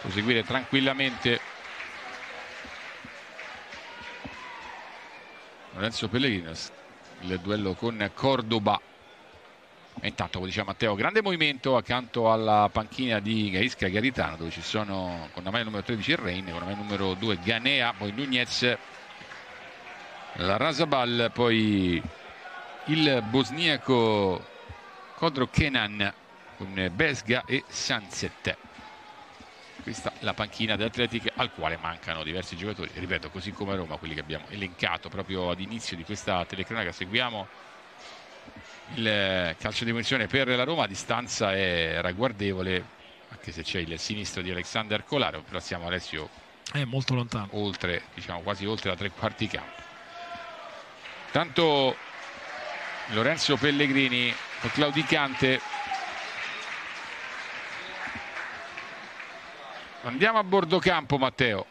proseguire tranquillamente. Lorenzo Pellegrini il duello con Cordoba e intanto come diceva Matteo grande movimento accanto alla panchina di Gaisca Garitano dove ci sono con la maglia numero 13 il Rein con la maglia numero 2 Ganea poi Nunez la Rasabal poi il bosniaco Kodro Kenan con Besga e Sanzet questa è la panchina dell'Atletic al quale mancano diversi giocatori. Ripeto così come Roma quelli che abbiamo elencato proprio ad inizio di questa telecronaca seguiamo il calcio di munizione per la Roma a distanza è ragguardevole anche se c'è il sinistro di Alexander Colaro però siamo Alessio è molto lontano. oltre diciamo quasi oltre la tre quarti campo. Tanto Lorenzo Pellegrini claudicante. Andiamo a bordo campo, Matteo.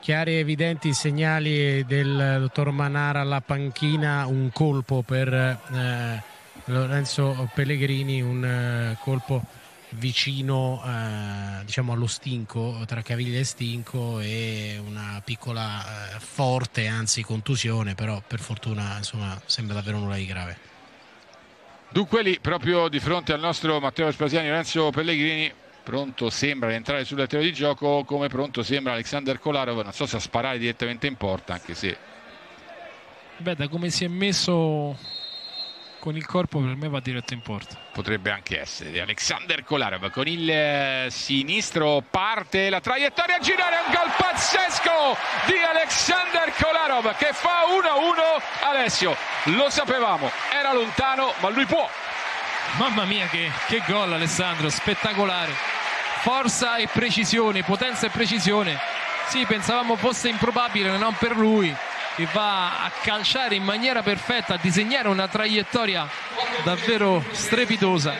Chiari e evidenti segnali del dottor Manara alla panchina, un colpo per eh, Lorenzo Pellegrini, un eh, colpo vicino eh, diciamo allo stinco tra caviglia e stinco e una piccola eh, forte anzi contusione però per fortuna insomma sembra davvero nulla di grave. Dunque lì proprio di fronte al nostro Matteo Spasiani Lorenzo Pellegrini pronto sembra entrare sul terreno di gioco come pronto sembra Alexander Kolarov. Non so se a sparare direttamente in porta anche se beh da come si è messo con il corpo per me va diretto in porta. Potrebbe anche essere. Alexander Kolarov con il eh, sinistro parte la traiettoria a girare un gol pazzesco di Alexander Kolarov che fa 1-1 Alessio lo sapevamo era lontano ma lui può. Mamma mia che, che gol Alessandro spettacolare forza e precisione, potenza e precisione. Sì, pensavamo fosse improbabile, non per lui, che va a calciare in maniera perfetta, a disegnare una traiettoria davvero strepitosa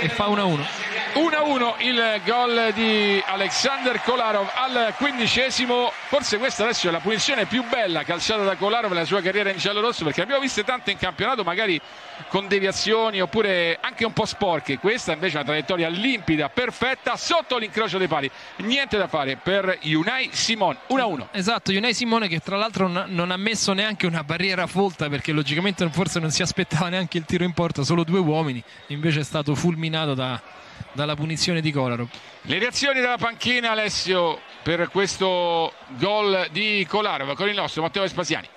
e fa 1-1. 1-1 il gol di Alexander Kolarov al quindicesimo. Forse questa adesso è la punizione più bella calciata da Kolarov nella sua carriera in giallo-rosso perché abbiamo viste tante in campionato magari con deviazioni oppure anche un po' sporche. Questa invece è una traiettoria limpida, perfetta sotto l'incrocio dei pali. Niente da fare per Unai Simon 1-1 esatto, Unai Simone che tra l'altro non ha messo neanche una barriera folta perché logicamente forse non si aspettava neanche il tiro in porta solo due uomini invece è stato fulminato da dalla punizione di Kolarov. Le reazioni dalla panchina Alessio per questo gol di Kolarov con il nostro Matteo Vespasiani.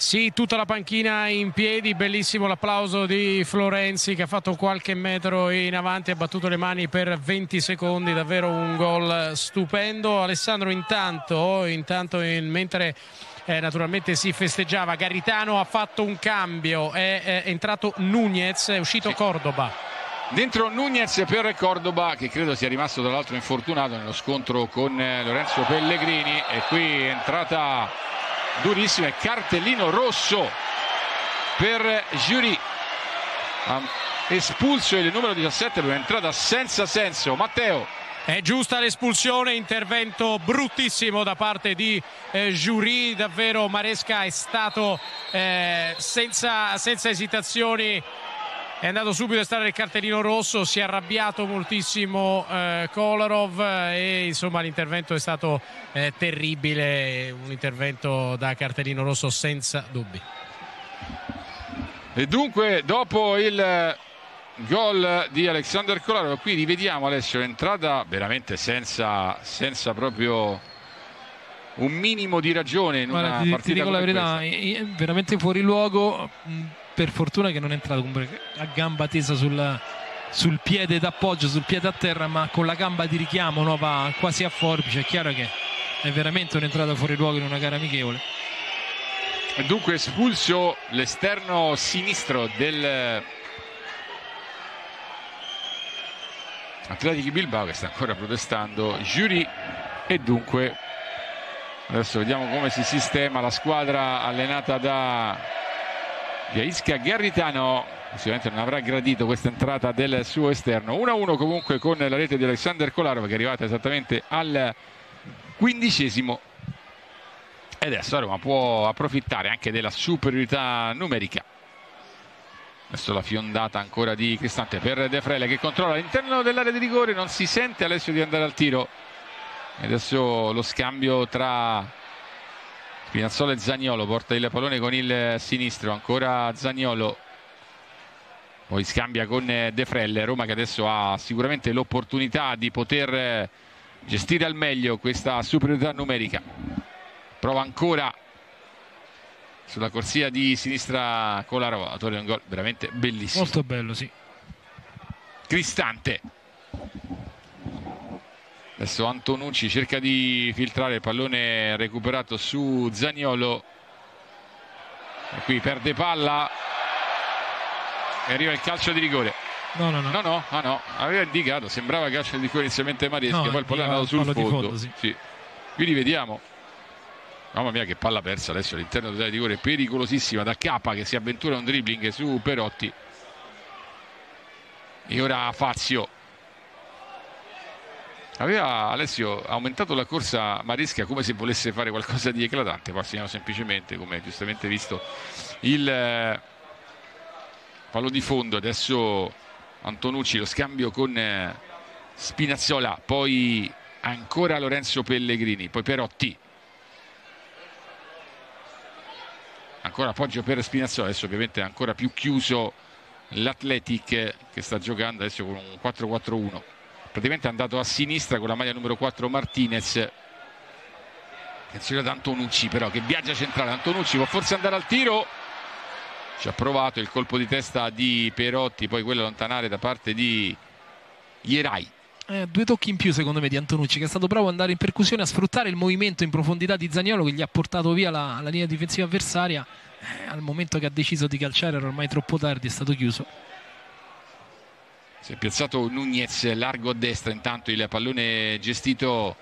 Sì, tutta la panchina in piedi, bellissimo l'applauso di Florenzi che ha fatto qualche metro in avanti, ha battuto le mani per 20 secondi, davvero un gol stupendo. Alessandro intanto, intanto in, mentre eh, naturalmente si festeggiava, Garitano ha fatto un cambio, è, è entrato Nunez, è uscito sì. Cordoba. Dentro Nunez per Cordoba che credo sia rimasto tra l'altro infortunato nello scontro con eh, Lorenzo Pellegrini. E qui entrata durissima e cartellino rosso per Giuri espulso il numero 17 per un'entrata senza senso. Matteo. È giusta l'espulsione, intervento bruttissimo da parte di eh, Giuri, davvero Maresca è stato eh, senza, senza esitazioni è andato subito a stare il cartellino rosso, si è arrabbiato moltissimo eh, Kolarov e insomma l'intervento è stato eh, terribile, un intervento da cartellino rosso senza dubbi. E dunque dopo il gol di Alexander Kolarov, qui rivediamo Alessio l'entrata veramente senza, senza proprio un minimo di ragione in Guarda, una ti, partita ti dico la verità, veramente fuori luogo per fortuna che non è entrato a gamba tesa sul, sul piede d'appoggio, sul piede a terra, ma con la gamba di richiamo no, va quasi a forbice. È chiaro che è veramente un'entrata fuori luogo in una gara amichevole. Dunque espulso l'esterno sinistro del Atletico Bilbao che sta ancora protestando Giuri e dunque adesso vediamo come si sistema la squadra allenata da Gaisca Garritano sicuramente non avrà gradito questa entrata del suo esterno. 1-1 comunque con la rete di Alexander Kolarov che è arrivata esattamente al quindicesimo. E adesso Roma può approfittare anche della superiorità numerica. Adesso la fiondata ancora di Cristante per De Frele che controlla all'interno dell'area di rigore, non si sente Alessio di andare al tiro. E adesso lo scambio tra Spinazzola e Zagnolo, porta il pallone con il sinistro, ancora Zagnolo. Poi scambia con De Frelle, Roma che adesso ha sicuramente l'opportunità di poter gestire al meglio questa superiorità numerica. Prova ancora sulla corsia di sinistra Kolarov autore di un gol veramente bellissimo molto bello sì Cristante adesso Antonucci cerca di filtrare il pallone recuperato su Zagnolo e qui perde palla e arriva il calcio di rigore no no no no, no, ah, no. aveva indicato sembrava calcio di rigore inizialmente Mareschi no, poi il pallone è andato sul fondo, fondo sì. Sì. qui rivediamo Mamma mia che palla persa adesso all'interno dell'area di rigore pericolosissima da Capa che si avventura un dribbling su Perotti. E ora Fazio. Aveva Alessio aumentato la corsa Maresca come se volesse fare qualcosa di eclatante, poi segniamo semplicemente, come giustamente visto, il eh, fallo di fondo. Adesso Antonucci lo scambio con eh, Spinazzola, poi ancora Lorenzo Pellegrini, poi Perotti ancora appoggio per Spinazzola adesso ovviamente ancora più chiuso l'Atletic che sta giocando adesso con un 4-4-1 praticamente è andato a sinistra con la maglia numero 4 Martinez. Attenzione ad Antonucci però che viaggia centrale. Antonucci può forse andare al tiro. Ci ha provato il colpo di testa di Perotti poi quello allontanare da parte di Ierai eh, due tocchi in più secondo me di Antonucci che è stato bravo ad andare in percussione a sfruttare il movimento in profondità di Zagnolo che gli ha portato via la, la linea difensiva avversaria. Eh, al momento che ha deciso di calciare era ormai troppo tardi è stato chiuso si è piazzato Nunez largo a destra intanto il pallone gestito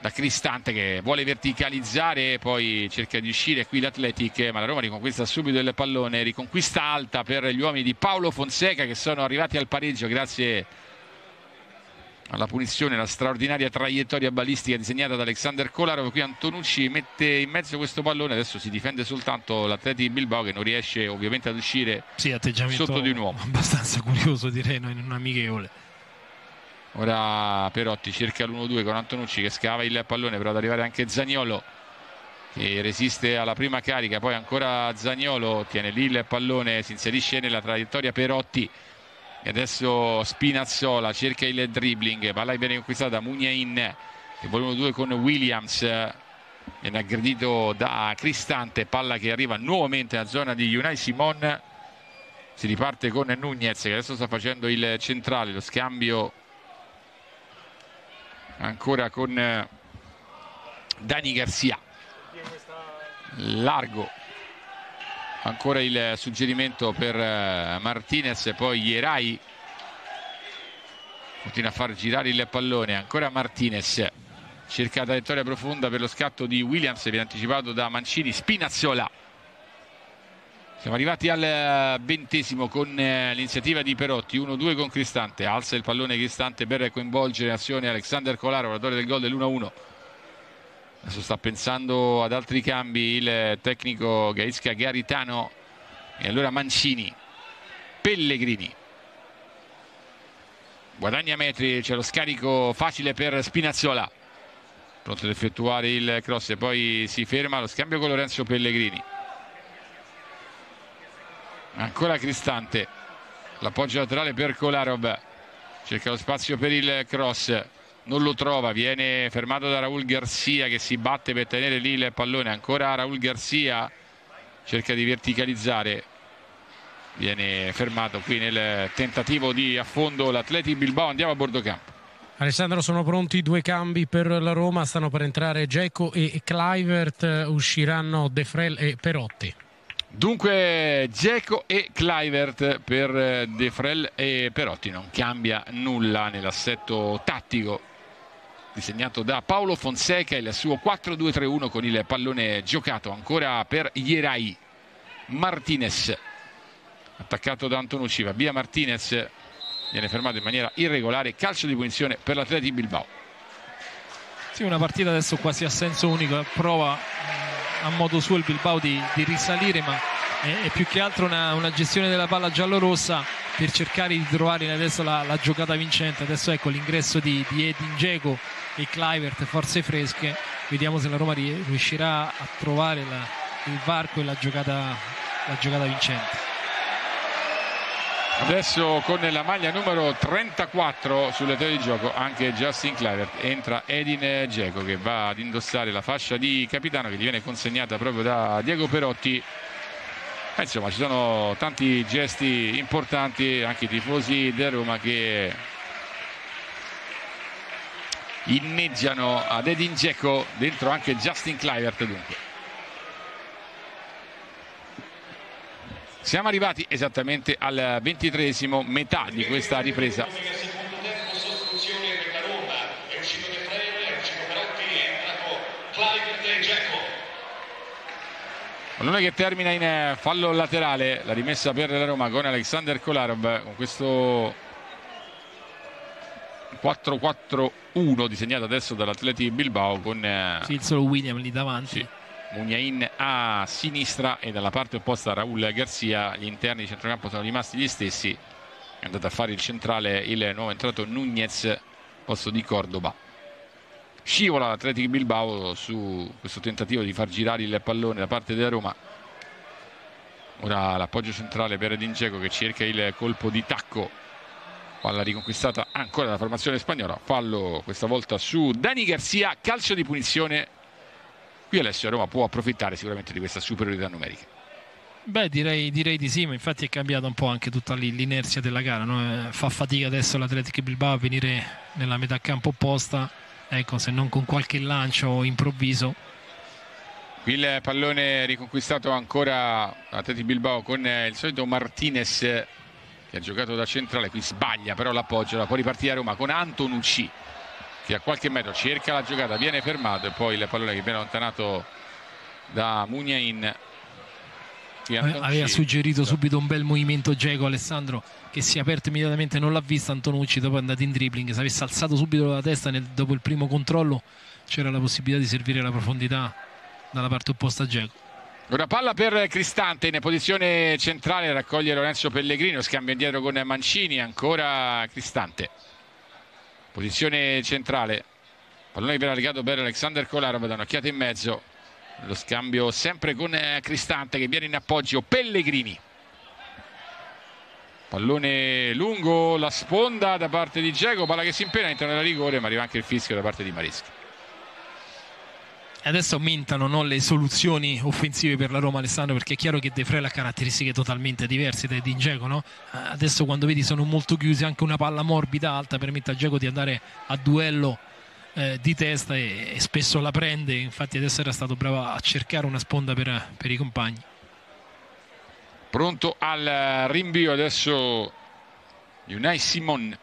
da Cristante che vuole verticalizzare poi cerca di uscire qui l'Atletic ma la Roma riconquista subito il pallone riconquista alta per gli uomini di Paolo Fonseca che sono arrivati al pareggio grazie a alla punizione la straordinaria traiettoria balistica disegnata da Alexander Kolarov. Qui Antonucci mette in mezzo questo pallone. Adesso si difende soltanto l'atleta di Bilbao che non riesce ovviamente ad uscire sì, sotto di un uomo abbastanza curioso direi in un amichevole. Ora Perotti cerca l'1-2 con Antonucci che scava il pallone però ad arrivare anche Zagnolo che resiste alla prima carica. Poi ancora Zagnolo tiene lì il pallone si inserisce nella traiettoria Perotti e adesso Spinazzola cerca il dribbling palla viene conquistata da Mugnain che vuole 1-2 con Williams. Viene aggredito da Cristante palla che arriva nuovamente nella zona di Unai Simon. Si riparte con Nunez che adesso sta facendo il centrale lo scambio ancora con Dani Garcia. Largo ancora il suggerimento per eh, Martinez e poi Ierai continua a far girare il pallone. Ancora Martinez. Cerca la traiettoria profonda per lo scatto di Williams viene anticipato da Mancini. Spinazzola. Siamo arrivati al eh, ventesimo con eh, l'iniziativa di Perotti. 1-2 con Cristante. Alza il pallone Cristante per coinvolgere azione Alexander Colaro oratore del gol dell'1-1 adesso sta pensando ad altri cambi il tecnico Gaisca Garitano. E allora Mancini Pellegrini. Guadagna metri c'è lo scarico facile per Spinazzola. Pronto ad effettuare il cross e poi si ferma lo scambio con Lorenzo Pellegrini. Ancora Cristante. L'appoggio laterale per Kolarov. Cerca lo spazio per il cross non lo trova, viene fermato da Raul Garcia che si batte per tenere lì il pallone, ancora Raul Garcia cerca di verticalizzare. Viene fermato qui nel tentativo di affondo l'Atleti Bilbao. Andiamo a bordo campo. Alessandro sono pronti due cambi per la Roma? Stanno per entrare Geco e Clivert usciranno De Frel e Perotti. Dunque Geco e Clivert per De Frel e Perotti. Non cambia nulla nell'assetto tattico disegnato da Paolo Fonseca il suo 4-2-3-1 con il pallone giocato ancora per Ierai Martinez. Attaccato da Antonucci va via Martinez. Viene fermato in maniera irregolare. Calcio di punizione per l'atleti Bilbao. Sì una partita adesso quasi a senso unico. Prova mm, a modo suo il Bilbao di, di risalire ma è, è, più che altro una, una gestione della palla giallo-rossa per cercare di trovare adesso la, la giocata vincente. Adesso ecco l'ingresso di, di Edin Dzeko e Clivert forze fresche. Vediamo se la Roma riuscirà a trovare la, il varco e la giocata, la giocata vincente. Adesso con la maglia numero 34 sulle tele di gioco anche Justin Clivert. Entra Edin Dzeko che va ad indossare la fascia di capitano che gli viene consegnata proprio da Diego Perotti. Eh, insomma ci sono tanti gesti importanti anche i tifosi del Roma che inneggiano ad Edin Dzeko dentro anche Justin Clivert dunque. Siamo arrivati esattamente al ventitresimo, metà di questa ripresa. Pallone che termina in fallo laterale, la rimessa per la Roma con Alexander Kolarov con questo 4-4-1 disegnato adesso dall'Atleti Bilbao con eh, sì, il solo William lì davanti. Sì Mugnain a sinistra e dalla parte opposta Raul Garzia gli interni di centrocampo sono rimasti gli stessi. È andato a fare il centrale il nuovo entrato Nunez posto di Cordoba. Scivola l'Atletic Bilbao su questo tentativo di far girare il pallone da parte della Roma. Ora l'appoggio centrale per Edin Dzeko che cerca il colpo di tacco palla riconquistata ancora dalla formazione spagnola fallo questa volta su Dani Garzia calcio di punizione Qui Alessio Roma può approfittare sicuramente di questa superiorità numerica. Beh, direi, direi, di sì, ma infatti è cambiata un po' anche tutta l'inerzia della gara. No? Eh, fa fatica adesso l'Atletic Bilbao a venire nella metà campo opposta, ecco, se non con qualche lancio improvviso. Qui il pallone riconquistato ancora l'Atletic Bilbao con il solito Martinez che ha giocato da centrale, qui sbaglia però l'appoggio, la può ripartire a Roma con Antonucci che a qualche metro cerca la giocata, viene fermato e poi il pallone che viene allontanato da Mugnain. Aveva suggerito subito un bel movimento Geco Alessandro che si è aperto immediatamente, non l'ha visto Antonucci, dopo è andato in dribbling, se avesse alzato subito la testa nel, dopo il primo controllo c'era la possibilità di servire la profondità dalla parte opposta a Geco. Una palla per Cristante in posizione centrale, raccoglie Lorenzo Pellegrino, scambia indietro con Mancini, ancora Cristante. Posizione centrale pallone che viene per Alexander Kolarov da un'occhiata in mezzo. Lo scambio sempre con Cristante che viene in appoggio Pellegrini. Pallone lungo la sponda da parte di Geco palla che si impena all'interno della rigore ma arriva anche il fischio da parte di Mareschi adesso aumentano no, le soluzioni offensive per la Roma Alessandro perché è chiaro che De Frel ha caratteristiche totalmente diverse da Edin Dzeko no? adesso quando vedi sono molto chiusi anche una palla morbida alta permette a Dzeko di andare a duello eh, di testa e, e, spesso la prende. Infatti adesso era stato bravo a cercare una sponda per, per i compagni. Pronto al rinvio adesso Unai Simon.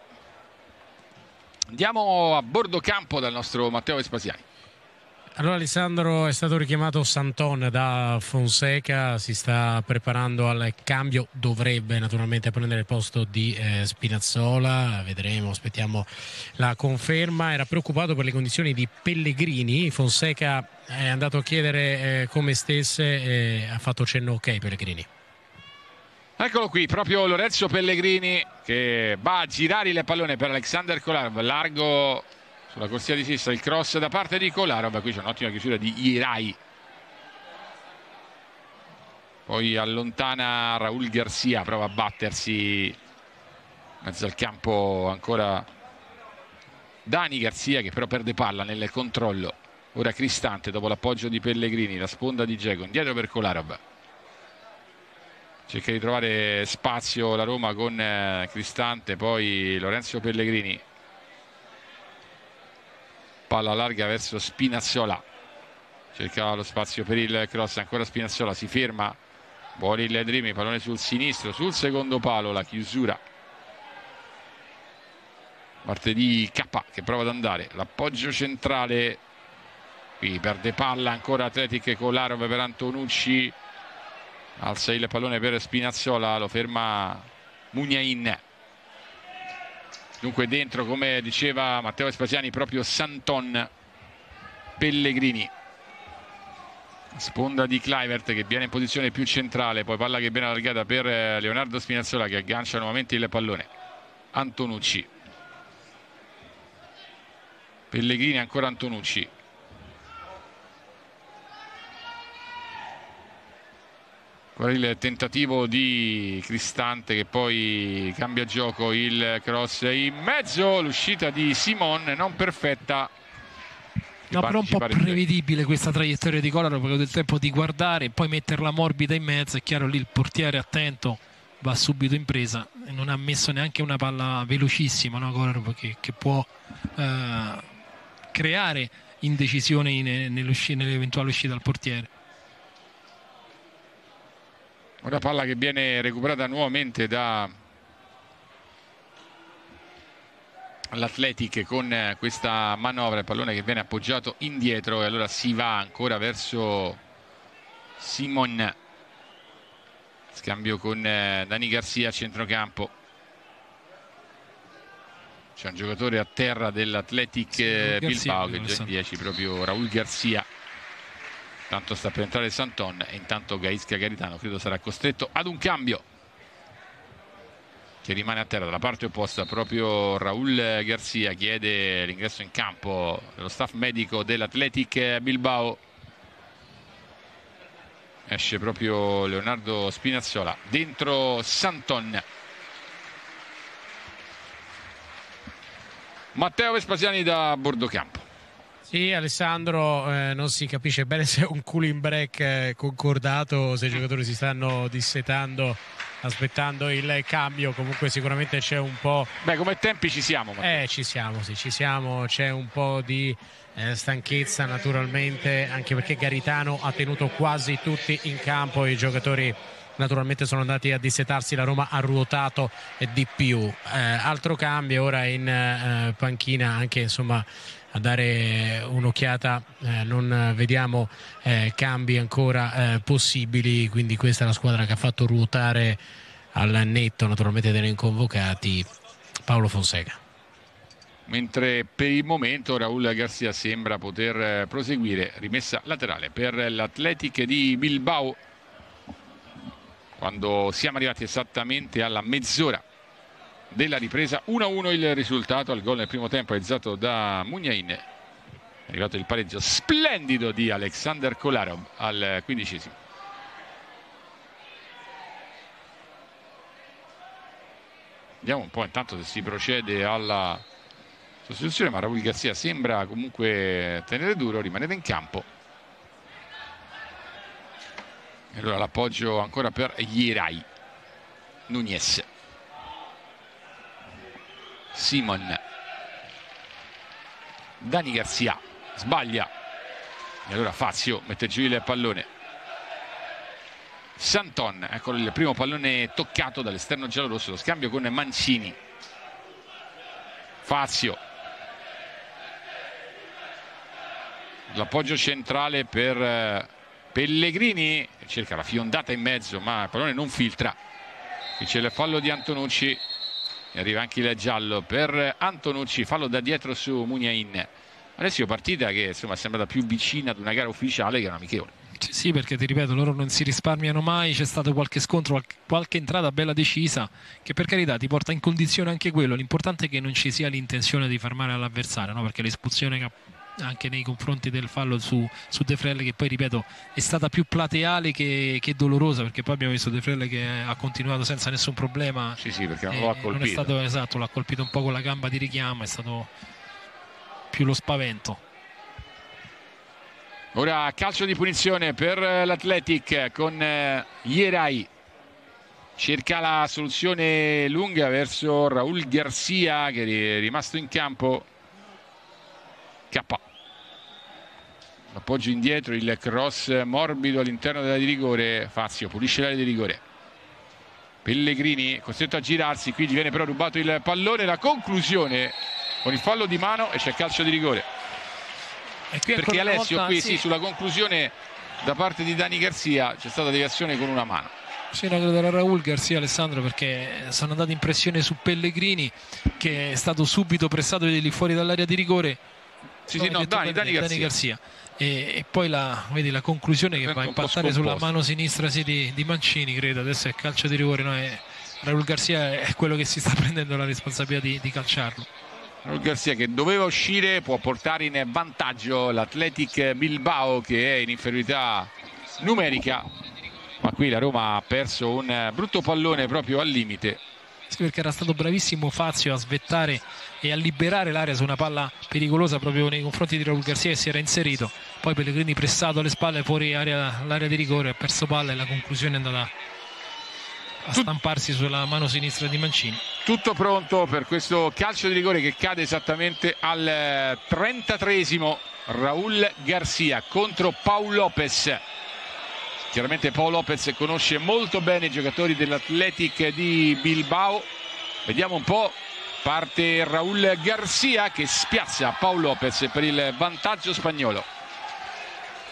Andiamo a bordo campo dal nostro Matteo Vespasiani allora Alessandro è stato richiamato Santon da Fonseca, si sta preparando al cambio, dovrebbe naturalmente prendere il posto di eh, Spinazzola, vedremo, aspettiamo la conferma, era preoccupato per le condizioni di Pellegrini, Fonseca è andato a chiedere eh, come stesse e ha fatto cenno ok Pellegrini. Eccolo qui, proprio Lorenzo Pellegrini che va a girare il pallone per Alexander Kolarov, largo sulla corsia di sinistra il cross da parte di Kolarov qui c'è un'ottima chiusura di Irai. Poi allontana Raul Garcia prova a battersi in mezzo al campo ancora Dani Garcia che però perde palla nel controllo. Ora Cristante dopo l'appoggio di Pellegrini la sponda di Geco indietro per Kolarov cerca di trovare spazio la Roma con eh, Cristante poi Lorenzo Pellegrini palla larga verso Spinazzola. Cercava lo spazio per il cross ancora Spinazzola si ferma. Vuole il Drimi pallone sul sinistro sul secondo palo la chiusura. Parte di K che prova ad andare l'appoggio centrale. Qui perde palla ancora Atletic Kolarov per Antonucci. Alza il pallone per Spinazzola lo ferma Mugnain dunque dentro come diceva Matteo Espasiani proprio Santon Pellegrini. Sponda di Clivert che viene in posizione più centrale. Poi palla che viene allargata per eh, Leonardo Spinazzola che aggancia nuovamente il pallone. Antonucci. Pellegrini ancora Antonucci il tentativo di Cristante che poi cambia gioco il cross in mezzo? L'uscita di Simon non perfetta. No, però un po' prevedibile questa traiettoria di Colaro perché ho del tempo di guardare e poi metterla morbida in mezzo è chiaro lì il portiere attento va subito in presa e non ha messo neanche una palla velocissima no, che, che può eh, creare indecisione nell'eventuale uscita dal portiere una palla che viene recuperata nuovamente da l'Atletic con questa manovra, il pallone che viene appoggiato indietro e allora si va ancora verso Simon. Scambio con eh, Dani Garcia a centrocampo. C'è un giocatore a terra dell'Atletic sì, Bilbao che è già in 10 proprio Raul Garcia Tanto sta per entrare Santon e intanto Gaisca Garitano credo sarà costretto ad un cambio che rimane a terra dalla parte opposta. Proprio Raul Garcia chiede l'ingresso in campo dello staff medico dell'Atletic Bilbao. Esce proprio Leonardo Spinazzola dentro Santon. Matteo Vespasiani da bordo campo sì, Alessandro, eh, non si capisce bene se è un cooling break eh, concordato o se i giocatori si stanno dissetando aspettando il cambio. Comunque sicuramente c'è un po'... Beh, come tempi ci siamo. Matteo. Eh, ci siamo, sì, ci siamo. C'è un po' di eh, stanchezza naturalmente, anche perché Garitano ha tenuto quasi tutti in campo i giocatori naturalmente sono andati a dissetarsi, la Roma ha ruotato di più. Eh, altro cambio ora in eh, panchina anche insomma a dare un'occhiata, eh, non vediamo eh, cambi ancora eh, possibili, quindi questa è la squadra che ha fatto ruotare al netto naturalmente dei inconvocati Paolo Fonseca. Mentre per il momento Raul Garcia sembra poter eh, proseguire, rimessa laterale per l'Atletic di Bilbao quando siamo arrivati esattamente alla mezz'ora della ripresa. 1-1 il risultato al gol nel primo tempo realizzato da Mugnain è arrivato il pareggio splendido di Alexander Kolarov al quindicesimo. Vediamo un po' intanto se si procede alla sostituzione ma Raul Garzia sembra comunque tenere duro rimanere in campo e allora l'appoggio ancora per Ierai Nunez. Simon. Dani Garzia sbaglia. E allora Fazio mette giù il pallone. Santon eccolo il primo pallone toccato dall'esterno giallorosso. Lo scambio con Mancini. Fazio. L'appoggio centrale per eh, Pellegrini cerca la fiondata in mezzo ma il pallone non filtra. Qui c'è il fallo di Antonucci. E arriva anche il giallo per Antonucci fallo da dietro su Mugnain adesso partita che insomma è sembrata più vicina ad una gara ufficiale che una amichevole. Sì, perché ti ripeto, loro non si risparmiano mai, c'è stato qualche scontro, qualche entrata bella decisa, che per carità ti porta in condizione anche quello. L'importante è che non ci sia l'intenzione di far male all'avversario, no? perché l'espulsione anche nei confronti del fallo su, su De Frelle che poi ripeto è stata più plateale che, che, dolorosa perché poi abbiamo visto De Frelle che ha continuato senza nessun problema. Sì sì perché non lo ha colpito non è stato esatto l'ha colpito un po' con la gamba di richiamo è stato più lo spavento. Ora calcio di punizione per l'Atletic con eh, Ierai cerca la soluzione lunga verso Raul Garcia che è rimasto in campo K appoggio indietro il cross morbido all'interno della di rigore Fazio pulisce l'area di rigore. Pellegrini costretto a girarsi qui gli viene però rubato il pallone la conclusione con il fallo di mano e c'è calcio di rigore. Perché Alessio volta, qui sì. sì sulla conclusione da parte di Dani Garzia c'è stata deviazione con una mano. Sì, credo era Raul Garcia Alessandro perché sono andati in pressione su Pellegrini che è stato subito pressato lì fuori dall'area di rigore sì, sì, no, Dani, Dani, Dani Garzia. E, e, poi la, vedi, la conclusione che va a impattare sulla mano sinistra sì, di, di, Mancini credo. Adesso è calcio di rigore no? è, Raul Garcia è quello che si sta prendendo la responsabilità di, di calciarlo. Raul Garcia che doveva uscire può portare in vantaggio l'Atletic Bilbao che è in inferiorità numerica. Ma qui la Roma ha perso un brutto pallone proprio al limite. Sì, perché era stato bravissimo Fazio a svettare e a liberare l'area su una palla pericolosa proprio nei confronti di Raul Garcia che si era inserito. Poi Pellegrini pressato alle spalle fuori area, l'area di rigore ha perso palla e la conclusione è andata a stamparsi sulla mano sinistra di Mancini. Tutto pronto per questo calcio di rigore che cade esattamente al 33esimo Raul Garcia contro Paul Lopez. Chiaramente Paolo Lopez conosce molto bene i giocatori dell'Athletic di Bilbao. Vediamo un po' parte Raul Garcia che spiazza Paolo Lopez per il vantaggio spagnolo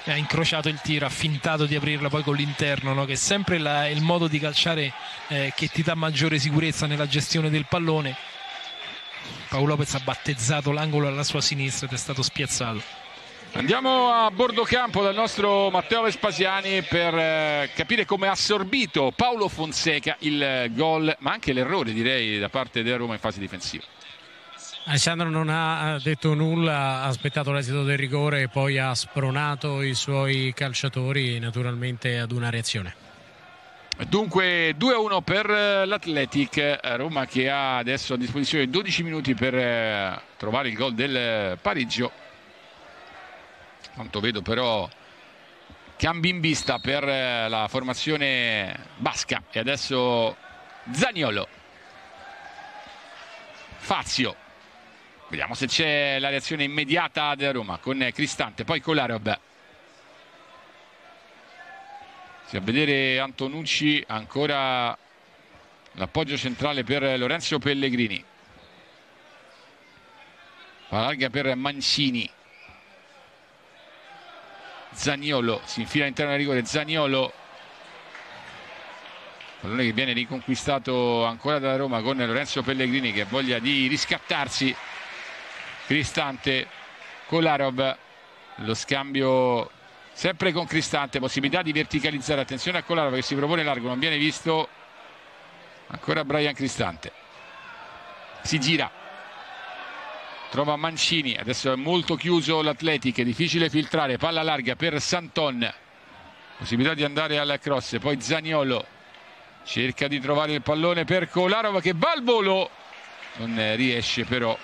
ha incrociato il tiro, ha fintato di aprirla poi con l'interno, no? che è sempre la, il modo di calciare eh, che ti dà maggiore sicurezza nella gestione del pallone. Paolo Lopez ha battezzato l'angolo alla sua sinistra ed è stato spiazzato. Andiamo a bordo campo dal nostro Matteo Vespasiani per eh, capire come ha assorbito Paolo Fonseca il gol, ma anche l'errore direi da parte della Roma in fase difensiva. Alessandro non ha detto nulla, ha aspettato l'esito del rigore e poi ha spronato i suoi calciatori naturalmente ad una reazione. Dunque 2-1 per l'Atletic, Roma che ha adesso a disposizione 12 minuti per eh, trovare il gol del pareggio quanto vedo però cambi in vista per eh, la formazione basca. E adesso Zagnolo Fazio. Vediamo se c'è la reazione immediata della Roma con Cristante poi Kolarov si a vedere Antonucci ancora l'appoggio centrale per Lorenzo Pellegrini. Palla larga per Mancini Zagnolo si infila all'interno del rigore Zagnolo pallone che viene riconquistato ancora dalla Roma con Lorenzo Pellegrini che ha voglia di riscattarsi. Cristante Kolarov lo scambio sempre con Cristante possibilità di verticalizzare. Attenzione a Kolarov che si propone largo non viene visto. Ancora Brian Cristante. Si gira trova Mancini, adesso è molto chiuso l'Atletic, è difficile filtrare, palla larga per Santon, possibilità di andare al cross, poi Zaniolo cerca di trovare il pallone per Kolarov che va al volo, non riesce però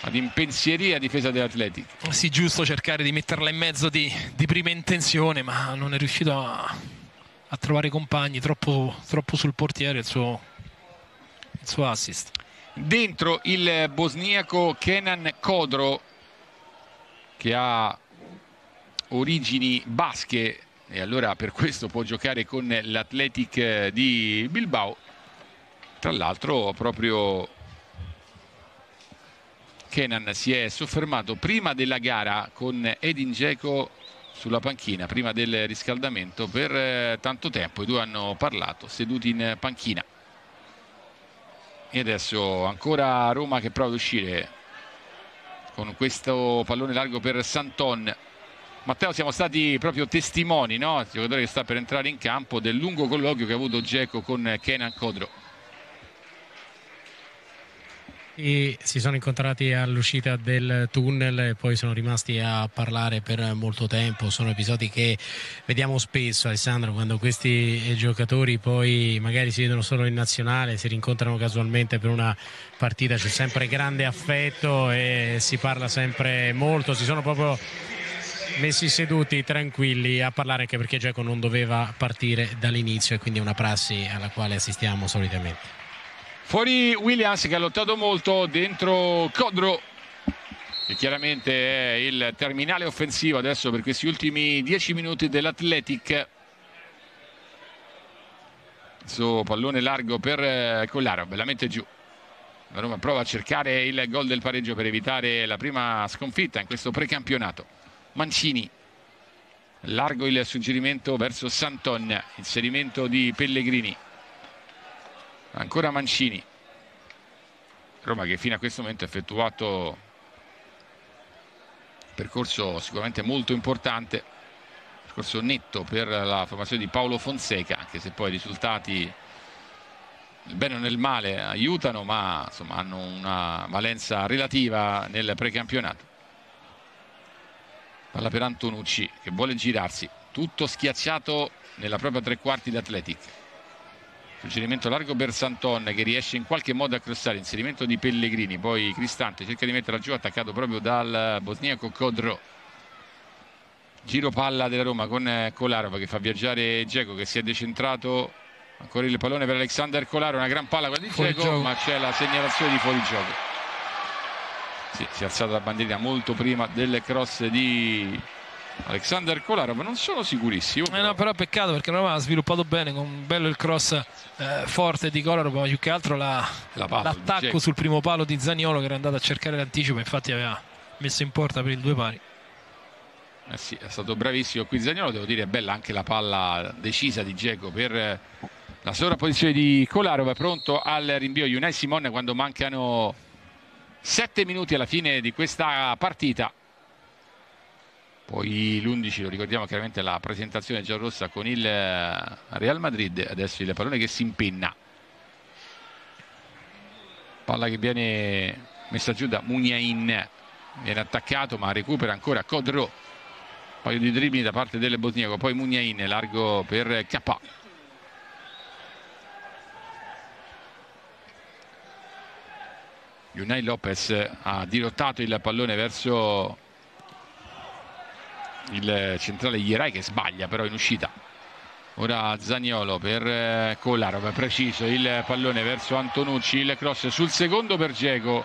ad impensierire a difesa dell'Atletic. Sì, giusto cercare di metterla in mezzo di, di prima intenzione, ma non è riuscito a, a trovare compagni, troppo, troppo sul portiere il suo, il suo assist dentro il bosniaco Kenan Kodro che ha origini basche e allora per questo può giocare con l'Atletic di Bilbao. Tra l'altro proprio Kenan si è soffermato prima della gara con Edin Dzeko sulla panchina prima del riscaldamento per eh, tanto tempo i due hanno parlato seduti in panchina e adesso ancora Roma che prova ad uscire con questo pallone largo per Santon Matteo siamo stati proprio testimoni no? il giocatore che sta per entrare in campo del lungo colloquio che ha avuto Geco con Kenan Codro e si sono incontrati all'uscita del tunnel e poi sono rimasti a parlare per molto tempo. Sono episodi che vediamo spesso, Alessandro, quando questi giocatori poi magari si vedono solo in nazionale, si rincontrano casualmente per una partita, c'è sempre grande affetto e si parla sempre molto. Si sono proprio messi seduti tranquilli a parlare anche perché Geco non doveva partire dall'inizio e quindi è una prassi alla quale assistiamo solitamente. Fuori Williams che ha lottato molto, dentro Codro che chiaramente è il terminale offensivo adesso per questi ultimi dieci minuti dell'Athletic. Questo pallone largo per eh, Collaro, bellamente giù. La Roma prova a cercare il gol del pareggio per evitare la prima sconfitta in questo precampionato. Mancini, largo il suggerimento verso Santon, inserimento di Pellegrini. Ancora Mancini. Roma che fino a questo momento ha effettuato percorso sicuramente molto importante, percorso netto per la formazione di Paolo Fonseca, anche se poi i risultati nel bene o nel male aiutano, ma insomma, hanno una valenza relativa nel precampionato. Palla per Antonucci che vuole girarsi, tutto schiacciato nella propria tre quarti d'Atletic. Suggerimento largo per Santon che riesce in qualche modo a crossare, inserimento di Pellegrini, poi Cristante cerca di metterla giù, attaccato proprio dal bosniaco Kodro. Giro palla della Roma con Kolarov che fa viaggiare Geco che si è decentrato. Ancora il pallone per Alexander Colaro una gran palla quella di Geco ma c'è la segnalazione di fuorigioco sì, si è alzata la bandierina molto prima del cross di Alexander Kolarov non sono sicurissimo eh no, però peccato perché Roma ha sviluppato bene con bello il cross eh, forte di Kolarov ma più che altro la, l'attacco sul primo palo di Zaniolo che era andato a cercare l'anticipo infatti aveva messo in porta per il due pari eh sì, è stato bravissimo qui Zagnolo, devo dire è bella anche la palla decisa di Geco per la sovrapposizione di Kolarov, è pronto al rinvio Unai Simone quando mancano 7 minuti alla fine di questa partita. Poi l'11 lo ricordiamo chiaramente la presentazione giallorossa con il Real Madrid, adesso il pallone che si impenna. Palla che viene messa giù da Mugnain, viene attaccato ma recupera ancora Codro. Paio di dribbling da parte del bosniaco. Poi Mugnain largo per K Unai Lopez ha dirottato il pallone verso il centrale Ierai che sbaglia però in uscita ora Zaniolo per Kolarov preciso il pallone verso Antonucci il cross sul secondo per Geco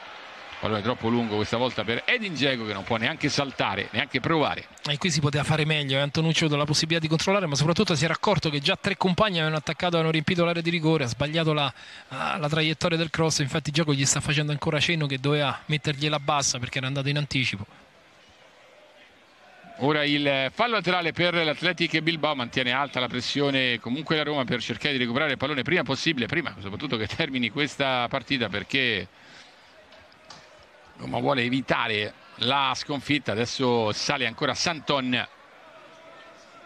pallone troppo lungo questa volta per Edin Dzeko che non può neanche saltare, neanche provare. E qui si poteva fare meglio, eh? Antonuccio ha avuto la possibilità di controllare, ma soprattutto si era accorto che già tre compagni avevano attaccato, avevano riempito l'area di rigore, ha sbagliato la, la traiettoria del cross, infatti Dzeko gli sta facendo ancora cenno che doveva mettergliela bassa perché era andato in anticipo. Ora il fallo laterale per l'Atletic Bilbao mantiene alta la pressione comunque la Roma per cercare di recuperare il pallone prima possibile, prima soprattutto che termini questa partita perché Roma vuole evitare la sconfitta. Adesso sale ancora Santon.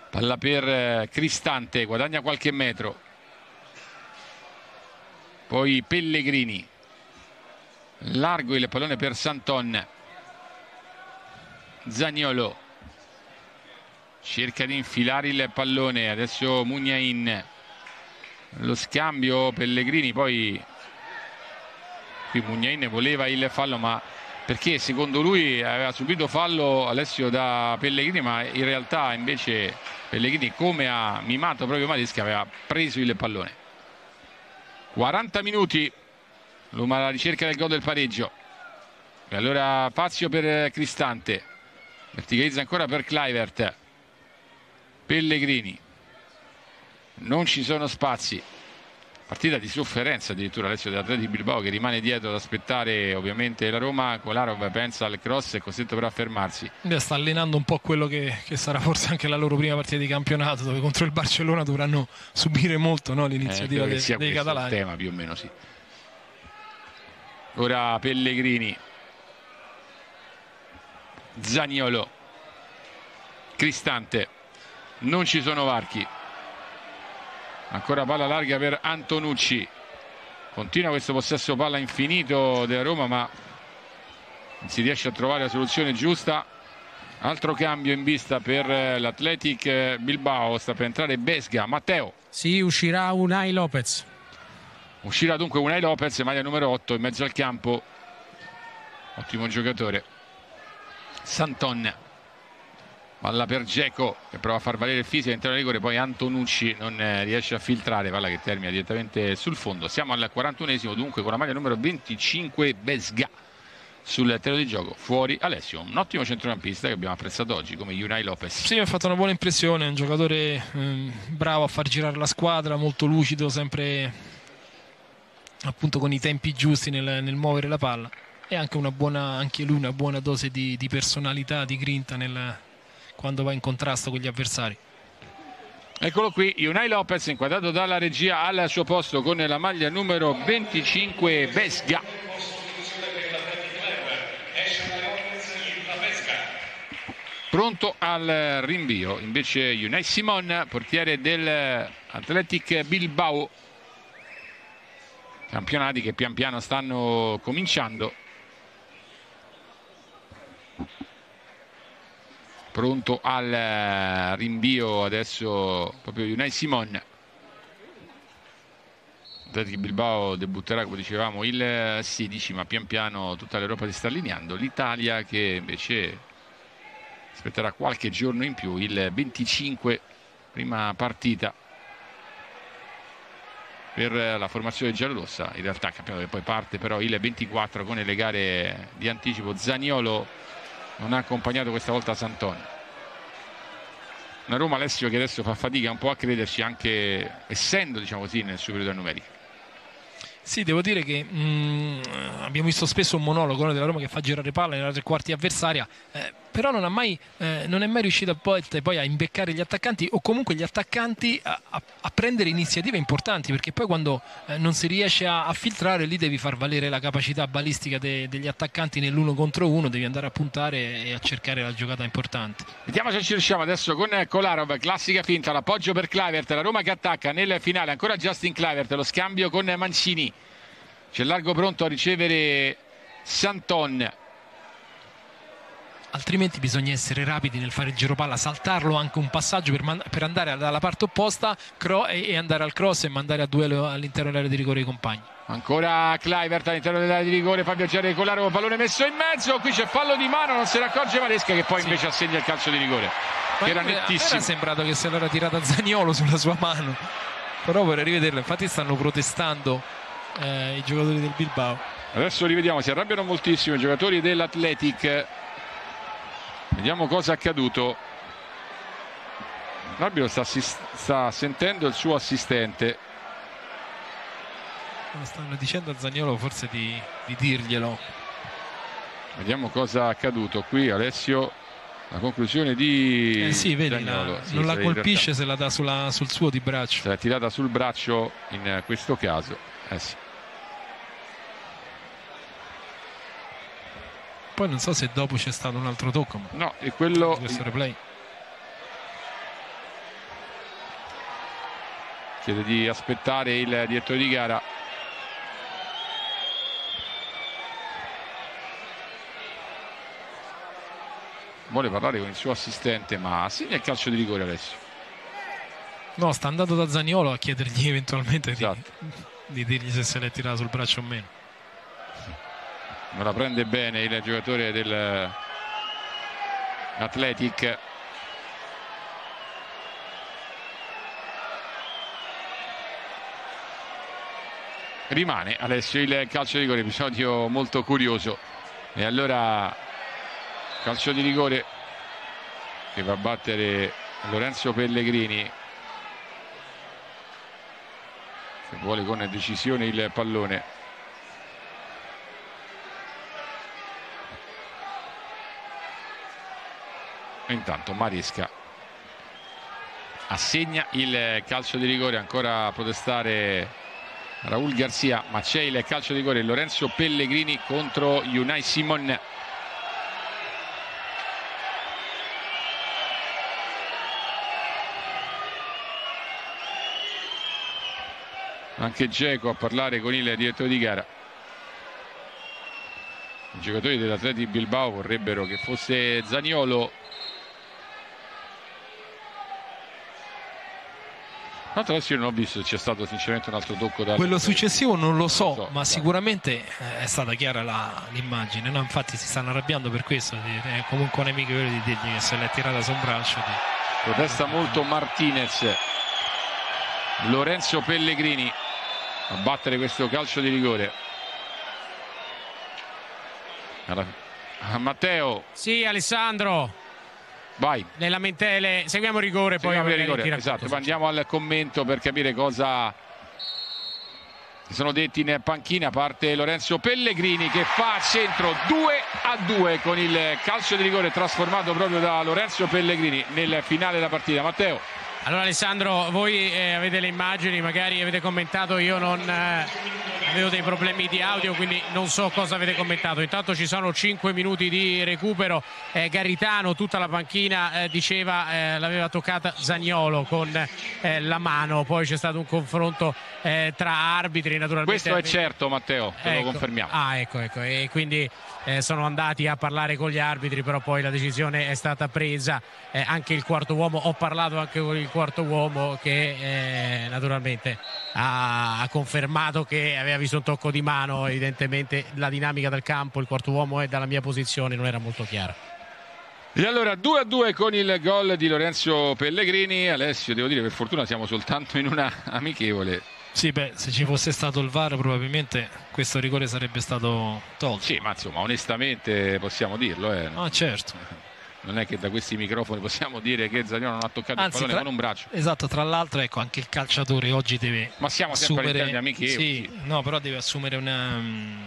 Palla per eh, Cristante guadagna qualche metro. Poi Pellegrini. Largo il pallone per Santon. Zagnolo cerca di infilare il pallone. Adesso Mugnain. Lo scambio Pellegrini poi qui Mugnain voleva il fallo ma perché secondo lui aveva subito fallo Alessio da Pellegrini ma in realtà invece Pellegrini come ha mimato proprio Maresca aveva preso il pallone. 40 minuti. Luma alla ricerca del gol del pareggio. E allora Fazio per Cristante. Verticalizza ancora per Clivert Pellegrini. Non ci sono spazi. Partita di sofferenza addirittura Alessio dell'Atleti Bilbao che rimane dietro ad aspettare ovviamente la Roma. Kolarov pensa al cross e costretto però a fermarsi. Sta allenando un po' quello che, che, sarà forse anche la loro prima partita di campionato dove contro il Barcellona dovranno subire molto no, l'iniziativa eh, dei, dei catalani il tema più o meno sì. Ora Pellegrini. Zaniolo. Cristante non ci sono varchi. Ancora palla larga per Antonucci. Continua questo possesso palla infinito della Roma ma non si riesce a trovare la soluzione giusta. Altro cambio in vista per l'Atletic Bilbao sta per entrare Besga. Matteo. Si uscirà Unai Lopez. Uscirà dunque Unai Lopez maglia numero 8 in mezzo al campo. Ottimo giocatore. Santon palla per Geco che prova a far valere il fisico all'interno del rigore poi Antonucci non eh, riesce a filtrare palla che termina direttamente sul fondo. Siamo al 41esimo dunque con la maglia numero 25 Besga sul terreno di gioco. Fuori Alessio un ottimo centrocampista che abbiamo apprezzato oggi come Unai Lopez. Sì ha fatto una buona impressione un giocatore eh, bravo a far girare la squadra molto lucido sempre appunto con i tempi giusti nel, nel muovere la palla. E anche, buona, anche lui una buona dose di, di personalità, di grinta nel, quando va in contrasto con gli avversari. Eccolo qui, Unai Lopez inquadrato dalla regia al suo posto con la maglia numero 25 Vesga. Pronto al rinvio, invece Unai Simon, portiere del Athletic Bilbao. Campionati che pian piano stanno cominciando pronto al eh, rinvio adesso proprio Unai Simon. Atletico Bilbao debutterà come dicevamo il 16 ma pian piano tutta l'Europa si sta allineando. l'Italia che invece aspetterà qualche giorno in più il 25 prima partita. Per la formazione giallorossa in realtà capiamo che poi parte però il 24 con le gare di anticipo. Zaniolo non ha accompagnato questa volta Santonio una Roma Alessio che adesso fa fatica un po' a crederci anche essendo diciamo così nel superiorità numerica sì, devo dire che mh, mm, abbiamo visto spesso un monologo della Roma che fa girare palla nella tre quarti avversaria, eh, però non, mai, eh, non, è mai riuscito poi, poi, a imbeccare gli attaccanti o comunque gli attaccanti a, a, a prendere iniziative importanti, perché poi quando eh, non si riesce a, a, filtrare lì devi far valere la capacità balistica de, degli attaccanti nell'uno contro uno, devi andare a puntare e a cercare la giocata importante. Vediamo se ci riusciamo adesso con Kolarov, classica finta, l'appoggio per Clivert, la Roma che attacca nel finale, ancora Justin Clivert, lo scambio con Mancini c'è largo pronto a ricevere Santon altrimenti bisogna essere rapidi nel fare il giro palla, saltarlo anche un passaggio per, per andare dalla parte opposta e, e, andare al cross e mandare a duello all'interno dell'area di rigore i compagni. Ancora Clivert all'interno dell'area di rigore, fa viaggiare Colaro, pallone messo in mezzo, qui c'è fallo di mano, non se ne accorge Valesca che poi sì. invece assegna il calcio di rigore. Ma era nettissimo. Era sembrato che se l'era tirata Zaniolo sulla sua mano, però vorrei rivederlo, infatti stanno protestando eh, i giocatori del Bilbao. Adesso rivediamo, si arrabbiano moltissimo i giocatori dell'Atletic. Vediamo cosa è accaduto. L'arbitro sta, sta, sentendo il suo assistente. Stanno dicendo a Zagnolo forse di, di dirglielo. Vediamo cosa è accaduto qui Alessio. La conclusione di eh sì, vedi, la, sì, non la colpisce se la dà sulla, sul suo di braccio. Se l'ha tirata sul braccio in questo caso. Eh sì. Poi non so se dopo c'è stato un altro tocco. no, è quello. Questo replay. Chiede di aspettare il direttore di gara. Vuole parlare con il suo assistente, ma segna il calcio di rigore adesso. No, sta andando da Zaniolo a chiedergli eventualmente esatto. di, di dirgli se se l'è tirata sul braccio o meno non la prende bene il giocatore del Athletic. Rimane Alessio il calcio di rigore episodio molto curioso. E allora calcio di rigore che va a battere Lorenzo Pellegrini. Che vuole con decisione il pallone intanto Maresca assegna il calcio di rigore ancora a protestare Raul Garzia ma c'è il calcio di rigore Lorenzo Pellegrini contro Unai Simon. Anche Geco a parlare con il direttore di gara. I giocatori dell'Atleti Bilbao vorrebbero che fosse Zaniolo Tanto adesso io non ho visto se c'è stato sinceramente un altro tocco da Quello successivo non lo so, so ma vai. sicuramente eh, è stata chiara l'immagine. No? Infatti si stanno arrabbiando per questo. È comunque un amico di dirgli che se l'è tirata su un braccio. Di... Protesta molto Martinez. Lorenzo Pellegrini a battere questo calcio di rigore. Matteo. Sì, Alessandro. Vai. Le lamentele, seguiamo il rigore, seguiamo poi il rigore. Esatto, andiamo al commento per capire cosa si sono detti in panchina. Parte Lorenzo Pellegrini che fa centro 2 a 2 con il calcio di rigore trasformato proprio da Lorenzo Pellegrini nel finale della partita. Matteo. Allora Alessandro, voi eh, avete le immagini, magari avete commentato, io non eh, avevo dei problemi di audio, quindi non so cosa avete commentato. Intanto ci sono 5 minuti di recupero, eh, Garitano, tutta la panchina eh, diceva eh, l'aveva toccata Zagnolo con eh, la mano, poi c'è stato un confronto tra arbitri naturalmente. Questo è certo Matteo, te ecco. lo confermiamo. Ah ecco, ecco, e quindi sono andati a parlare con gli arbitri, però poi la decisione è stata presa, anche il quarto uomo, ho parlato anche con il quarto uomo che eh, naturalmente ha, ha, confermato che aveva visto un tocco di mano, evidentemente la dinamica del campo, il quarto uomo è dalla mia posizione, non era molto chiara. E allora 2 a 2 con il gol di Lorenzo Pellegrini. Alessio, devo dire, per fortuna siamo soltanto in una amichevole. Sì, beh, se ci fosse stato il VAR probabilmente questo rigore sarebbe stato tolto. Sì, ma insomma, onestamente possiamo dirlo. Eh. Ah, certo non è che da questi microfoni possiamo dire che Zagnolo non ha toccato Anzi, il pallone tra, con un braccio. Esatto, tra l'altro ecco anche il calciatore oggi deve Ma siamo sempre assumere, amichevoli. Sì, no, però deve assumere una mm,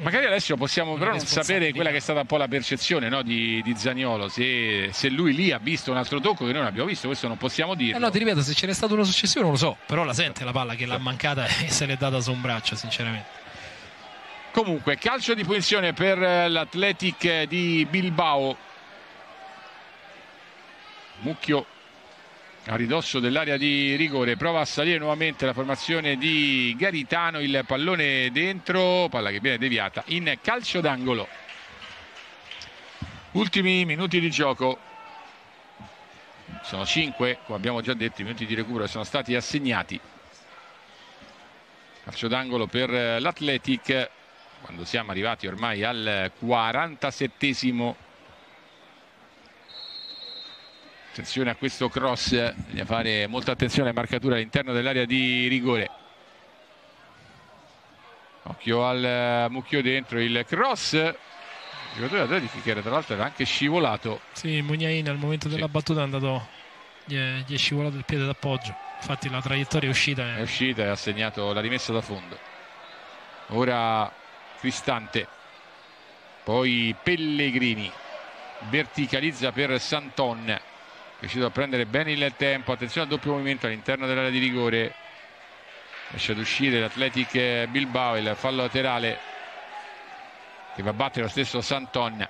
Magari adesso possiamo però non sapere quella che è stata un po' la percezione no, di, di Zagnolo, se, se, lui lì ha visto un altro tocco che noi non abbiamo visto, questo non possiamo dirlo. Eh no, ti ripeto, se ce n'è stato uno successivo non lo so, però la sente la palla che l'ha mancata e se l'è data su un braccio, sinceramente. Comunque, calcio di punizione per l'Atletic di Bilbao Mucchio a ridosso dell'area di rigore. Prova a salire nuovamente la formazione di Garitano il pallone dentro palla che viene deviata in calcio d'angolo. Ultimi minuti di gioco. Sono 5 come abbiamo già detto i minuti di recupero sono stati assegnati. Calcio d'angolo per l'Atletic quando siamo arrivati ormai al 47esimo attenzione a questo cross bisogna fare molta attenzione alle marcature all'interno dell'area di rigore. Occhio al mucchio dentro il cross. Il giocatore atletico che era tra l'altro era anche scivolato. Sì Mugnain al momento della sì. battuta è andato gli è, gli è scivolato il piede d'appoggio. Infatti la traiettoria è uscita è uscita e ha segnato la rimessa da fondo. Ora Cristante. Poi Pellegrini. Verticalizza per Santon riuscito a prendere bene il tempo. Attenzione al doppio movimento all'interno dell'area di rigore. Riesce ad uscire l'Atletic Bilbao il fallo laterale che va a battere lo stesso Santon.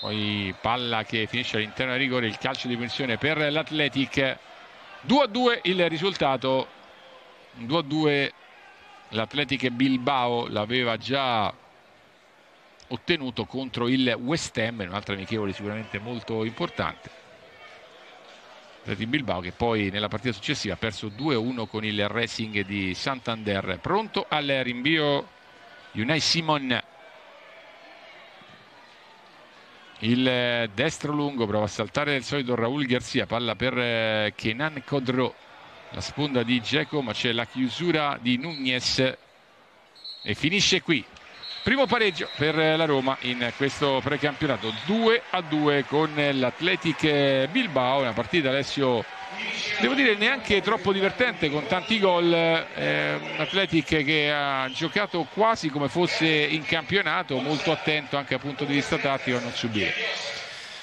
Poi palla che finisce all'interno del rigore il calcio di punizione per l'Atletic 2 a 2 il risultato. 2 a 2 l'Atletic Bilbao l'aveva già ottenuto contro il West Ham, un'altra amichevole sicuramente molto importante. Di Bilbao che poi nella partita successiva ha perso 2-1 con il Racing di Santander. Pronto al rinvio Unai Simon. Il destro lungo prova a saltare il solito Raul Garcia, palla per eh, Kenan Codro, la sponda di Geco, ma c'è la chiusura di Nunez e finisce qui Primo pareggio per la Roma in questo precampionato. 2 a 2 con l'Atletic Bilbao, una partita Alessio devo dire neanche troppo divertente con tanti gol, eh, Atletic che ha giocato quasi come fosse in campionato, molto attento anche dal punto di vista tattico a non subire.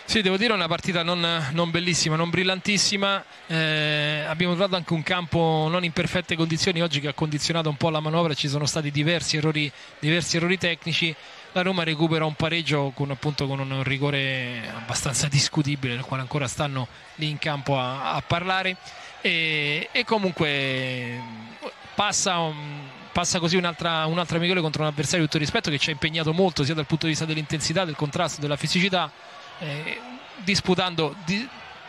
Sì, devo dire una partita non, non bellissima, non brillantissima. Eh, abbiamo trovato anche un campo non in perfette condizioni oggi che ha condizionato un po' la manovra. Ci sono stati diversi errori, diversi errori tecnici. La Roma recupera un pareggio con, appunto, con un rigore abbastanza discutibile, del quale ancora stanno lì in campo a, a parlare. E, e, comunque passa. Passa così un'altra, un'altra amichevole contro un avversario di tutto rispetto che ci ha impegnato molto sia dal punto di vista dell'intensità, del contrasto, della fisicità eh, disputando di,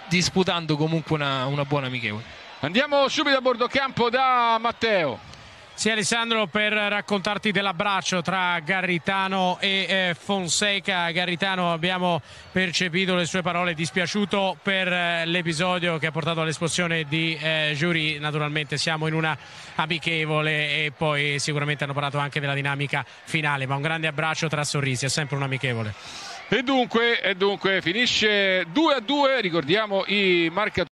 disputando comunque una, una buona amichevole. Andiamo subito a bordo campo da Matteo. Sì Alessandro per raccontarti dell'abbraccio tra Garritano e eh, Fonseca. Garritano abbiamo percepito le sue parole dispiaciuto per eh, l'episodio che ha portato all'esplosione di eh, Giuri. Naturalmente siamo in una amichevole e poi sicuramente hanno parlato anche della dinamica finale, ma un grande abbraccio tra sorrisi, è sempre un amichevole. E dunque, e dunque finisce 2 a 2, ricordiamo i marcatori.